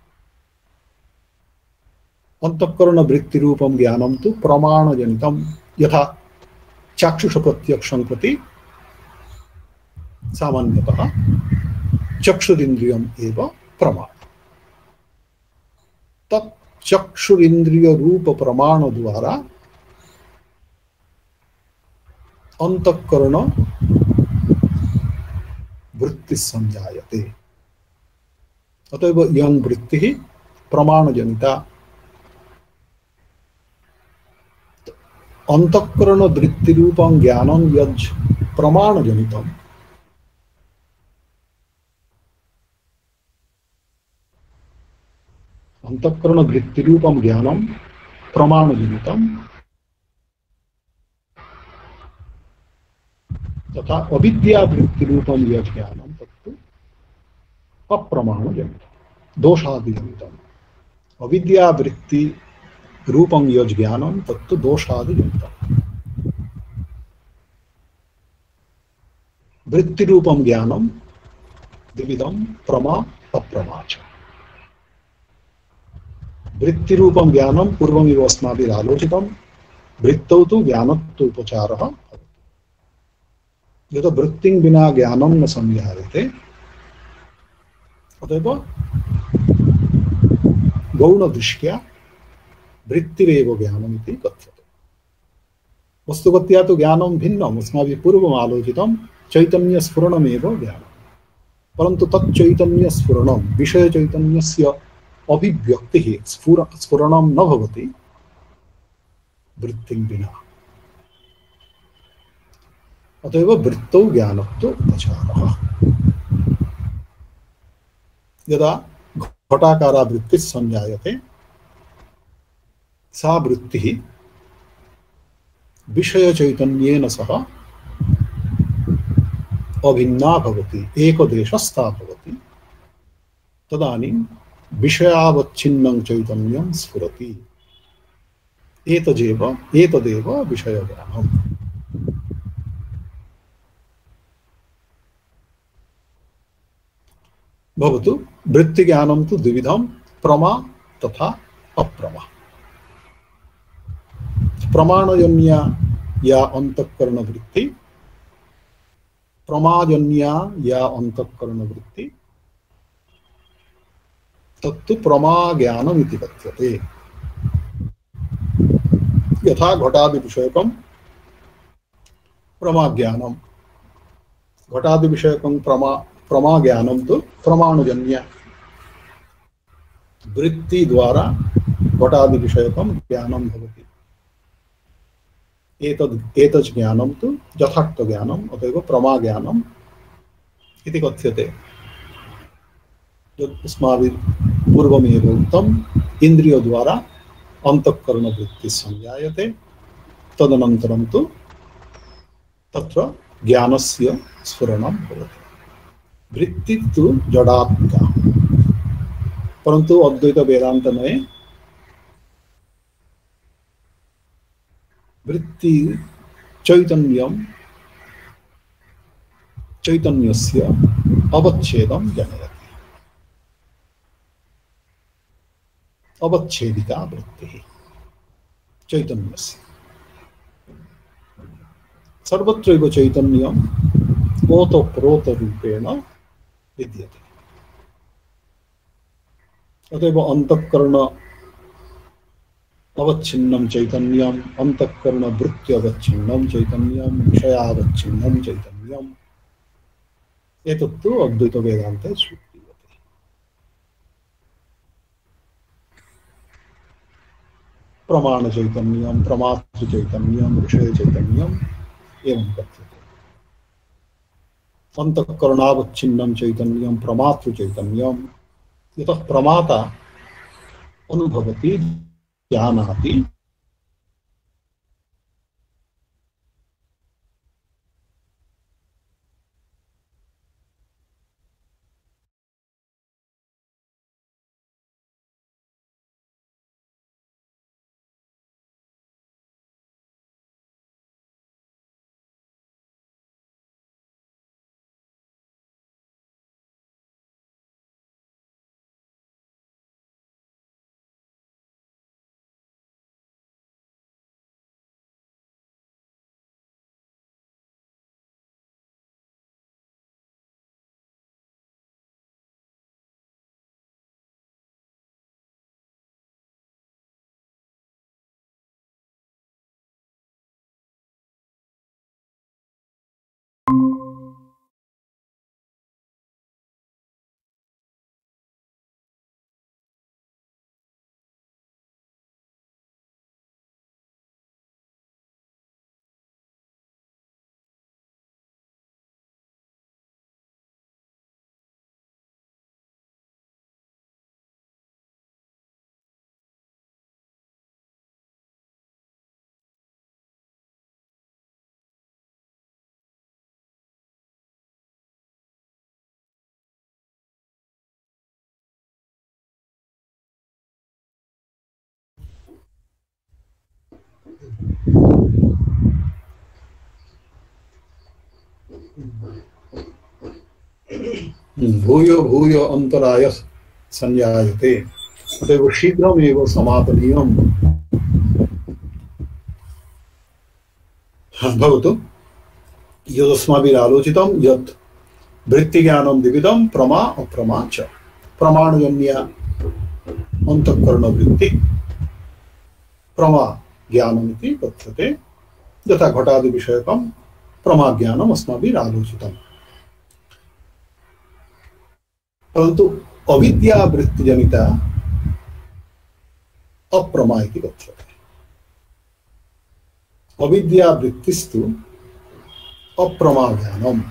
अन्तःकरणवृत्तिरूपं ज्ञानं तु प्रमाणजनितं यथा चाक्षुषप्रत्यक्षं प्रति सामान्यतः चक्षुरिन्द्रियम् एव प्रमाण तत् चक्षुरिन्द्रियरूपप्रमाणद्वारा अंतकरण वृत्ति संजायते अतएव यं वृत्ति प्रमाणजनिता। अंतकरण वृत्ति रूपं ज्ञानं यज् प्रमाणजनितम् अंतकरण वृत्ति रूपं ज्ञानं प्रमाणजनितम् तथा अविद्यावृत्ति रूपम यह ज्ञानम तत्व अप्रमाण जनित दोषादिजनितम अविद्यावृत्ति रूपम यज ज्ञानम तत्व दोषादिजनितम वृत्ति रूपम ज्ञानम द्विविधम प्रमा, अप्रमा च। वृत्ति ज्ञानम पूर्वमिव अस्माभिः आलोचितम वृत्तौ तु ज्ञानत्वोपचारः यत वृत्तिं विना ज्ञानं न संज्ञायते अतएव गौणदृष्ट्या वृत्तिरेव ज्ञानमिति कथ्यते। वस्तुगत्या तु ज्ञानं भिन्नम्, अस्माभिः पूर्वम् आलोचितं चैतन्यस्फुरणमेव ज्ञानं परन्तु तत् चैतन्यस्फुरणं विषयचैतन्यस्य अभिव्यक्तिः स्फुर स्फुरणं न भवति, वृत्तिं विना। अतएव वृत्तौ ज्ञानत्व उपचारः यदा घटाकारा वृत्तिः संजायते सा वृत्तिः विषयचैतन्येन सह अभिन्ना भवति एकदेशस्था भवति तदानीं विषयावच्छिन्नं चैतन्यं स्फुरति एतजेव एतदेव विषयज्ञानम् भवतु वृत्तिज्ञानं तु द्विविधं, प्रमा तथा अप्रमा। प्रमाणजन्या या अंतःकरणवृत्ति प्रमाजन्या या अंतःकरणवृत्ति तत्तु प्रमाज्ञानमिति कथ्यते। यथा घटादिविषयकं प्रमाज्ञानं। घटादिविषयकं प्रमा प्रमाज्ञानं तु प्रमाणजन्य। वृत्ति द्वारा घटादिविषयकं ज्ञानं भवति। एतद् एतत् ज्ञानं तु यथार्थज्ञानम्, अतएव प्रमाज्ञानम् इति कथ्यते। यत् अस्माभिः पूर्वमेव उक्तं इंद्रिय द्वारा अंतःकरण वृत्ति संजायते तदनन्तरं तु तत्र ज्ञानस्य स्फुरणं भवति। वृत्ति तु जडात्मिका। परंतु अद्वैत वेदांत में वृत्ति चैतन्यम, चैतन्यस्य अवच्छेदं जनयति। अवच्छेदिका वृत्तिः, चैतन्यस्य। सर्वत्रैव चैतन्यम् ओतप्रोतरूपेण विद्यते। अतएव अंतकरण अवच्छिन्नम चैतन्यम, अंतकरण वृत्ति अवच्छिन्नम चैतन्यम विषयावच्छिन्नम चैतन्यम। एतत्तु अद्वैत वेदान्ते स्वीक्रियते। प्रमाण चैतन्यम प्रमातृ चैतन्यम विषय चैतन्यम एवं कथ्यते। अंतकरणावच्छिन्नम चैतन्यम प्रमात्र चैतन्यम यतः प्रमाता अनुभवति जानाति भूयो भूयो अंतराय संजायते अतएव शीघ्रमेव समापनीयम्। भवतु यदस्माभिरालोचितं यत् वृत्तिज्ञानं द्विविधं प्रमा, अप्रमा च। प्रमाणजन्य अन्तःकरणवृत्ति। प्रमा ज्ञानमिति कथ्यते। यथा घटादिविषयकं प्रमाज्ञानम् अस्माभिरालोचितम् परंतु अविद्यावृत्तिजनिता अप्रमा इति कथ्यते अविद्यावृत्तिस्तु अप्रमाज्ञानम्।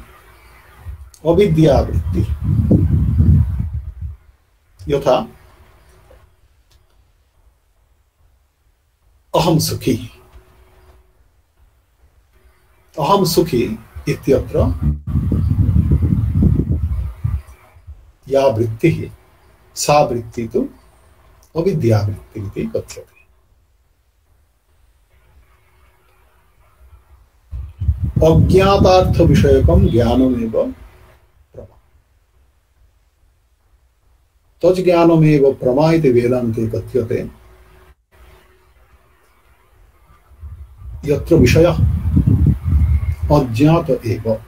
अविद्यावृत्ति। यथा अहम सुखी। अहम सुखी इत्यत्र या वृत्तिः, सा वृत्ति तु अविद्यावृत्ति कथ्यते। अज्ञातार्थविषयकं ज्ञानमेव प्रमा। तज्ज्ञानमेव प्रमा इति वेदान्ते कथ्यते। यत्र विषयः अज्ञात एव।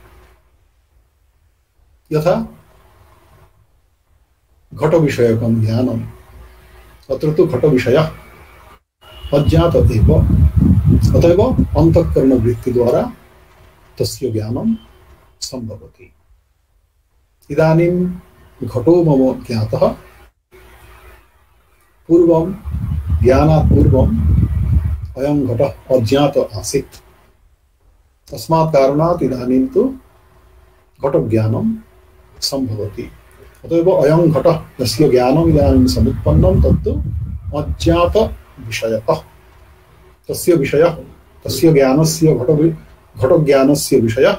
यथा घटविषयकं ज्ञानम् अत्र तु घटविषयः। अज्ञात एव। अतएव अन्तःकरणवृत्तिद्वारा तस्य ज्ञानं सम्भवति। इदानीं घटो मम ज्ञातः। पूर्वं ज्ञानात् पूर्वम् अयं घटः अज्ञात आसीत्। तस्मात् कारणात् इदानीं तु घटज्ञानं सम्भवति। अतएव अयं घटः यस्य ज्ञानम् इदानीं समुत्पन्नं, तत्तु अज्ञात विषयः तस्य विषयः, तस्य ज्ञानस्य घट घटज्ञानस्य विषयः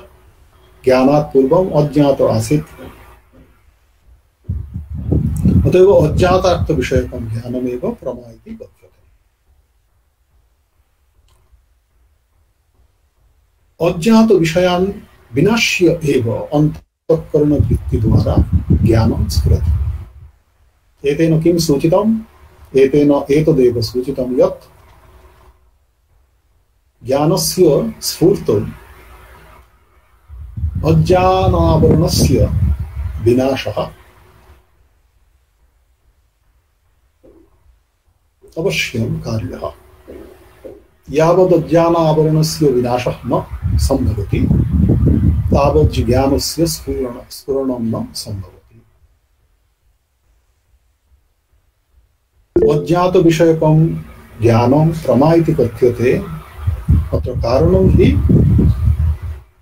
ज्ञानात् पूर्वम् अज्ञात आसीत्। अतएव अज्ञातार्थविषयकं ज्ञानमेव प्रमा इति कथ्यते अज्ञात विषयान् विनाश्य एव अन्तःकरणवृत्तिद्वारा ज्ञानं स्फुरति एतेन किं सूचितम् एतेन एतदेव सूचितं यत् ज्ञानस्य स्फूर्तौ अज्ञानावरणस्य विनाशः अवश्यं कार्यः यावदज्ञानावरणस्य विनाशः न सम्भवति तावत् ज्ञानस्य स्फुरण स्फुरणं न सम्भवति। अज्ञातविषयकं ज्ञानं प्रमा इति कथ्यते, अत्र कारणं हि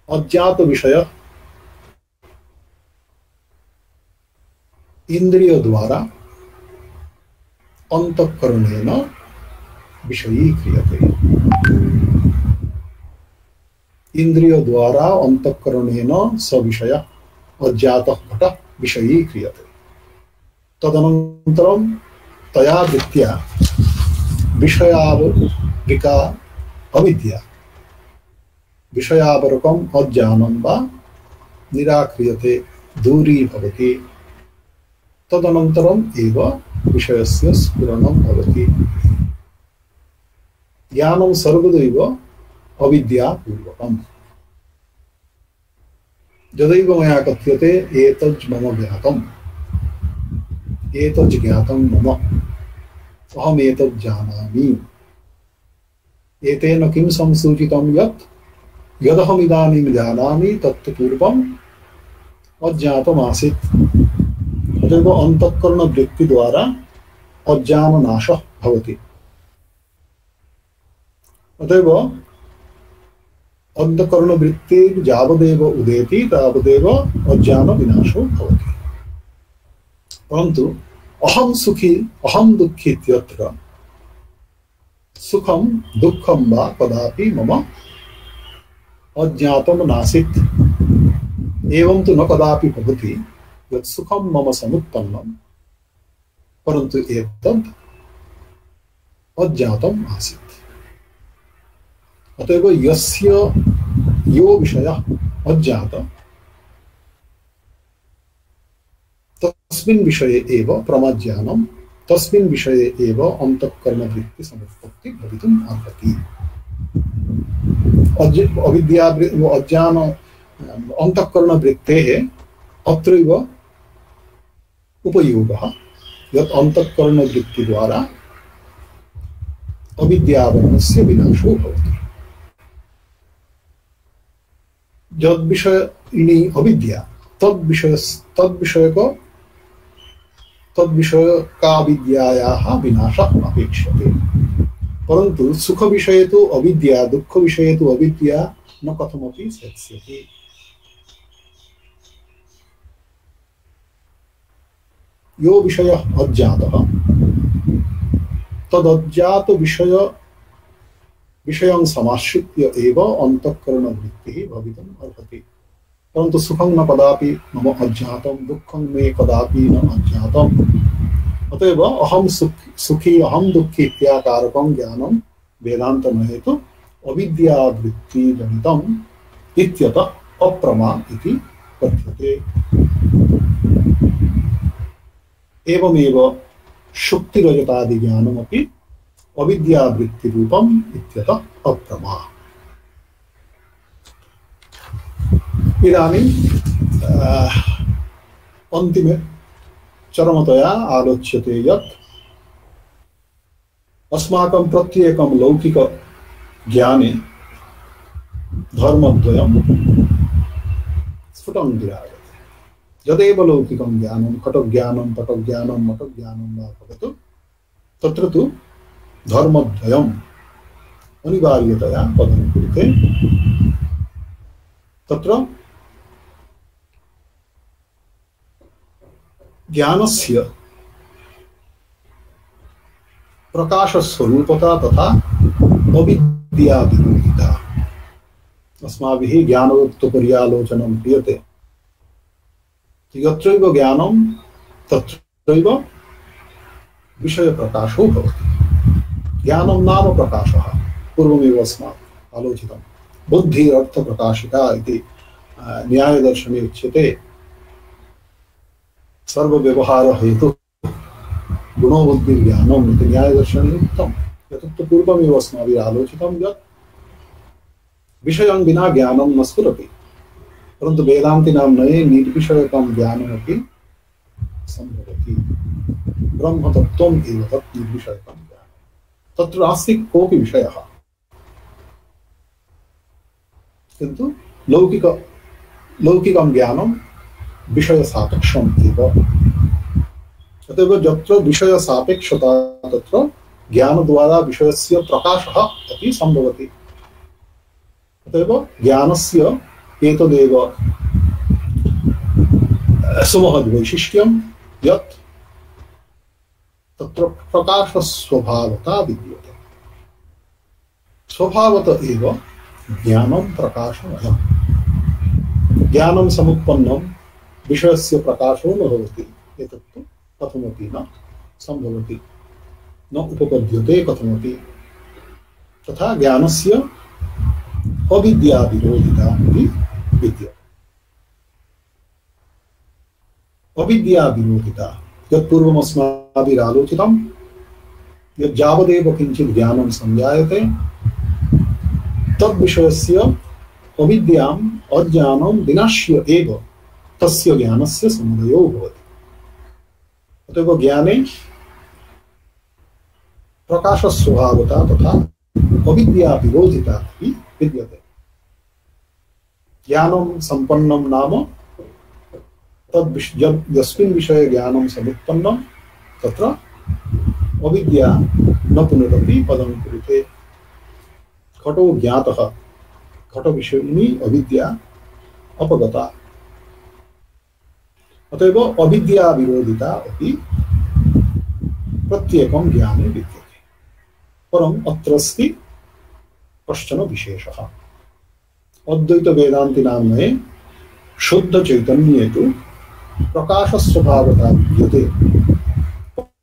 अज्ञातविषयः इन्द्रियद्वारा अन्तःकरणेन विषयीक्रियते। इन्द्रियद्वारा अन्तःकरणेन स विषयः अज्ञातः घटः विषयीक्रियते तदनन्तरं तया वृत्त्या विषयावरिका अविद्या विषयावरकम् अज्ञानं वा निराक्रियते दूरी भवति तदनन्तरम् एव विषयस्य स्फुरणं भवति ज्ञानं सर्वदैव अविद्यापूर्वकम् यदैव मया कथ्यते मम ज्ञातम् एतज् ज्ञातं मम। अहमेतत् जानामि। एतेन किं संसूचितं यत्, यदहमिदानीं जानामि, तत् पूर्वम् अज्ञातमासीत्। तदेव अन्तःकरणवृत्तिद्वारा अज्ञाननाशः भवति। अतएव अन्तःकरणवृत्तिर्यावदेव उदेति, तावदेव अज्ञानविनाशो भवति। परन्तु अहं सुखी, अहं दुःखी इत्यत्र सुखं, दुःखं वा कदापि मम अज्ञातं नासीत्। एवं तु न कदापि भवति, यत् सुखं मम समुत्पन्नं, परन्तु एतद् अज्ञातम् आसीत्। अतएव यस्य यो विषयः अज्ञात तस्मिन् विषये एव प्रमाज्ञानं तस्मिन् विषये एव अन्तःकरणवृत्तिसमुत्पत्ति भवितुम् अर्हति अज् अविद्या अज्ञान अन्तःकरणवृत्तेः अत्रैव उपयोगः यत् अन्तःकरणवृत्तिद्वारा अविद्यावरणस्य विनाशो भवति यद्विषयिणी अविद्या तद्विषय तद्विषयक तद्विषयकाविद्यायाः विनाशः अपेक्ष्यते परन्तु सुखविषये तु अविद्या दुःखविषये तु अविद्या न कथमपि सेत्स्यते यो विषयः अज्ञातः तदज्ञातविषय विषयं समाश्रित्य एव अन्तःकरणवृत्तिः भवितुम् अर्हति। परन्तु सुखं न कदापि मम अज्ञातं, दुःखं मे कदापि न अज्ञातम्। अतएव अहं सुखी सुखी, अहं दुःखी इत्याकारकं ज्ञानं वेदान्तमये तु अविद्यावृत्तिजनितम् इत्यतः अप्रमा इति कथ्यते। एवमेव शुक्तिरजतादिज्ञानमपि अविद्यावृत्तिरूपम् इत्यतः अप्रमा इदानीं अन्तिमे चरमतया आलोच्यते यत् अस्माकं प्रत्येकं लौकिकज्ञाने धर्मद्वयं स्फुटं विराजते। यदेव लौकिकं ज्ञानं, कटज्ञानं, पटज्ञानं मटज्ञानं वा भवतु, तत्र तु धर्मद्वयम्। अनिवार्यतया पदं कुरुते। तत्र ज्ञानस्य प्रकाश स्वरूपता तथा अविद्या विरोधिता अस्माभिः ज्ञानोक्तपर्यालोचनं क्रियते। यत्रैव ज्ञानं, तत्रैव विषयप्रकाशो भवति। ज्ञानं नाम प्रकाशः, पूर्वमेव अस्माभिः आलोचितं बुद्धिरर्थप्रकाशिका इति न्यायदर्शने उच्यते। सर्वव्यवहारहेतुः गुणोबुद्धिर्ज्ञानम् इति न्यायदर्शने उक्तम्। एतत्तु पूर्वमेव अस्माभिः आलोचितं यत् विषयं विना ज्ञानं न स्फुरति। परन्तु वेदान्तिनां नये निर्विषयकं ज्ञानमपि सम्भवति। ब्रह्मतत्त्वम् एव तत् निर्विषयकं तत्र नास्ति कोऽपि विषयः। किन्तु लौकिक, लौकिकं ज्ञानं विषयसापेक्षम् एव अतएव यत्र विषयसापेक्षता, तत्र ज्ञानद्वारा विषयस्य प्रकाशः अपि सम्भवति। अतएव ज्ञानस्य एतदेव, सुमहद्वैशिष्ट्यं यत् तत्र प्रकाशस्वभावता विद्यते। स्वभावत एव ज्ञानं प्रकाशमयम्। ज्ञानं समुत्पन्नं, विषयस्य प्रकाशो न भवति, एतत्तु कथमपि न सम्भवति, न उपपद्यते कथमपि। तथा ज्ञानस्य अविद्याविरोधिता इति विद्यते। अविद्याविरोधिता यत् यावदेव किञ्चित् ज्ञानं सञ्जायते तद्विषयस्य अविद्याम् अज्ञानं विनाश्य एव तस्य ज्ञानस्य समुदयो भवति अतएव ज्ञाने प्रकाशस्वभावता तथा अविद्याविरोधिता अपि विद्यते ज्ञानं सम्पन्नं नाम तद् यस्मिन् विषये ज्ञानं समुत्पन्नं तत्र अविद्या न पुनरपि पदं कुरुते। घटो ज्ञातः। घटविषयिणी अविद्या अपगता। अतएव अविद्या विरोधिता अपि प्रत्येकं ज्ञाने विद्यते। परम् अत्र अस्ति कश्चन विशेषः। अद्वैतवेदान्तिनां नये शुद्धचैतन्ये तु प्रकाशस्वभावता विद्यते।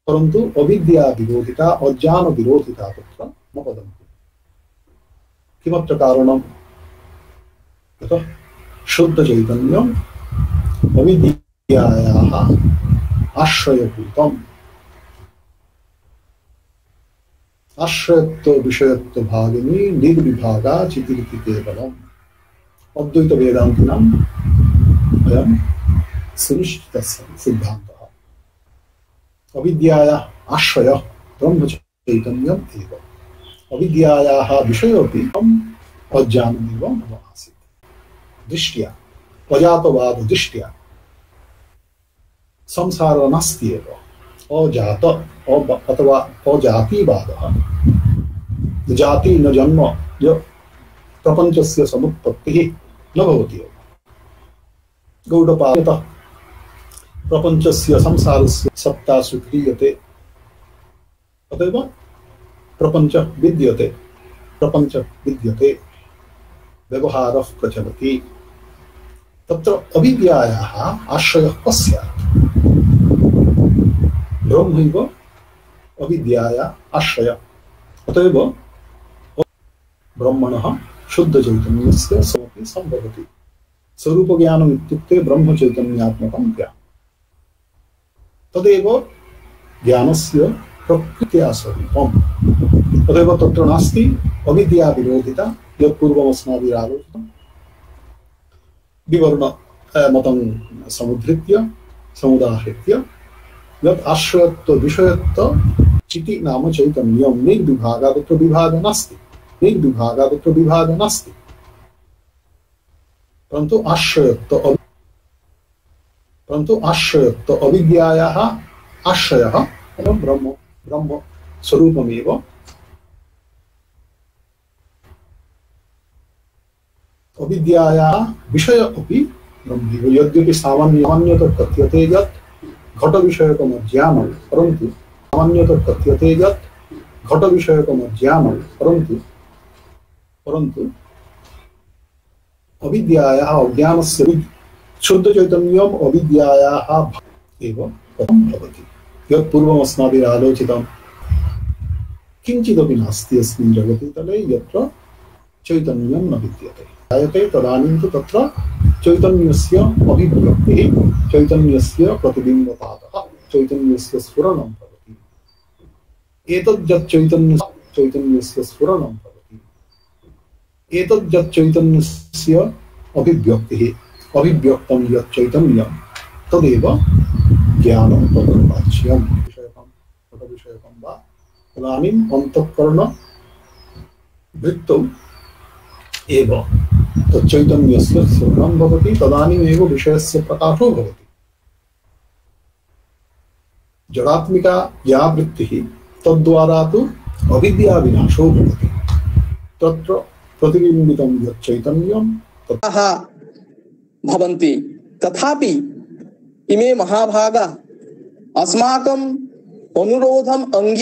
परन्तु अविद्या विरोधिता अज्ञान विरोधिता तत्र न वदन्ति किमत्र कारणं यतः शुद्धचैतन्यम् अविद्यायाः आश्रयभूतम्। आश्रयत्वविषयत्वभागिनी निर्विभागा चितिरिति केवलम्। अद्वैतवेदान्तिनाम् अयं सुनिश्चितः सिद्धान्तः अविद्यायाः आश्रयः ब्रह्मचैतन्यम् एव अविद्यायाः विषयोऽपि तम् अज्ञानमेव अजात अथवा अजातिवादः जाति न जन्म प्रपञ्चस्य समुत्पत्तिः न भवति एव प्रपञ्चस्य संसारस्य सत्ता स्वीक्रियते अतएव प्रपञ्च विद्यते। प्रपञ्च विद्यते। व्यवहारः प्रचलति। तत्र अविद्यायाः आश्रयः कस्यात् ब्रह्मैव अविद्याया आश्रय। अतएव ब्रह्मणः शुद्धचैतन्यस्य समपि सम्भवति स्वरूपज्ञानम् इत्युक्ते ब्रह्मचैतन्यात्मकं ज्ञानं तदेव ज्ञानस्य प्रकृत्या स्वरूपम् तदेव तत्र नास्ति अविद्याविरोधिता यत् पूर्वमस्माभिरालोचितं विवर्ण अ, मतं समुद्धृत्य समुदाहृत्य यत् आश्रयत्व विषयत्व चिति नाम चैतन्यं निर्विभागा तत्र विभागः नास्ति निर्विभागा तत्र विभागः नास्ति परन्तु अवि- परन्तु आश्रयत्व अविद्यायाः आश्रयः ब्रह्म ब्रह्म स्वरूपमेव। अविद्यायाः विषय अपि ब्रह्मैव। यद्यपि सामान्य सामान्यतः कथ्यते यत् घटविषयकमज्ञानं परन्तु सामान्यतः कथ्यते यत् घटविषयकम ज्ञानं परन्तु परन्तु अविद्यायाः अज्ञानस्य शुद्धचैतन्यम् अविद्यायाः एव कथं भवति। यत् पूर्वमस्माभिः आलोचितं किञ्चिदपि नास्ति चैतन्यं न विद्यते। जायते तदानीं तु तत्र चैतन्यस्य अभिव्यक्तिः, चैतन्यस्य प्रतिबिम्बपातः चैतन्यस्य स्फुरणं भवति। एतद्यत् चैतन्य चैतन्यस्य स्फुरणं भवति। चैतन्यस्य अभिव्यक्तिः अभिव्यक्तं यत् चैतन्यं तदेव ज्ञानं तद्वाच्यं विषयकं तदविषयकं वा तदानीम् अन्तःकरण वृत्तौ एव भवति विषयस्य प्रकाशो भवति। जडात्मिका या वृत्तिः तद्वारा तु अविद्याविनाशो भवति। तत्र महाभागाः भवन्ति। तथापि इमे महाभागा अस्माकम् अनुरोधम् अङ्गी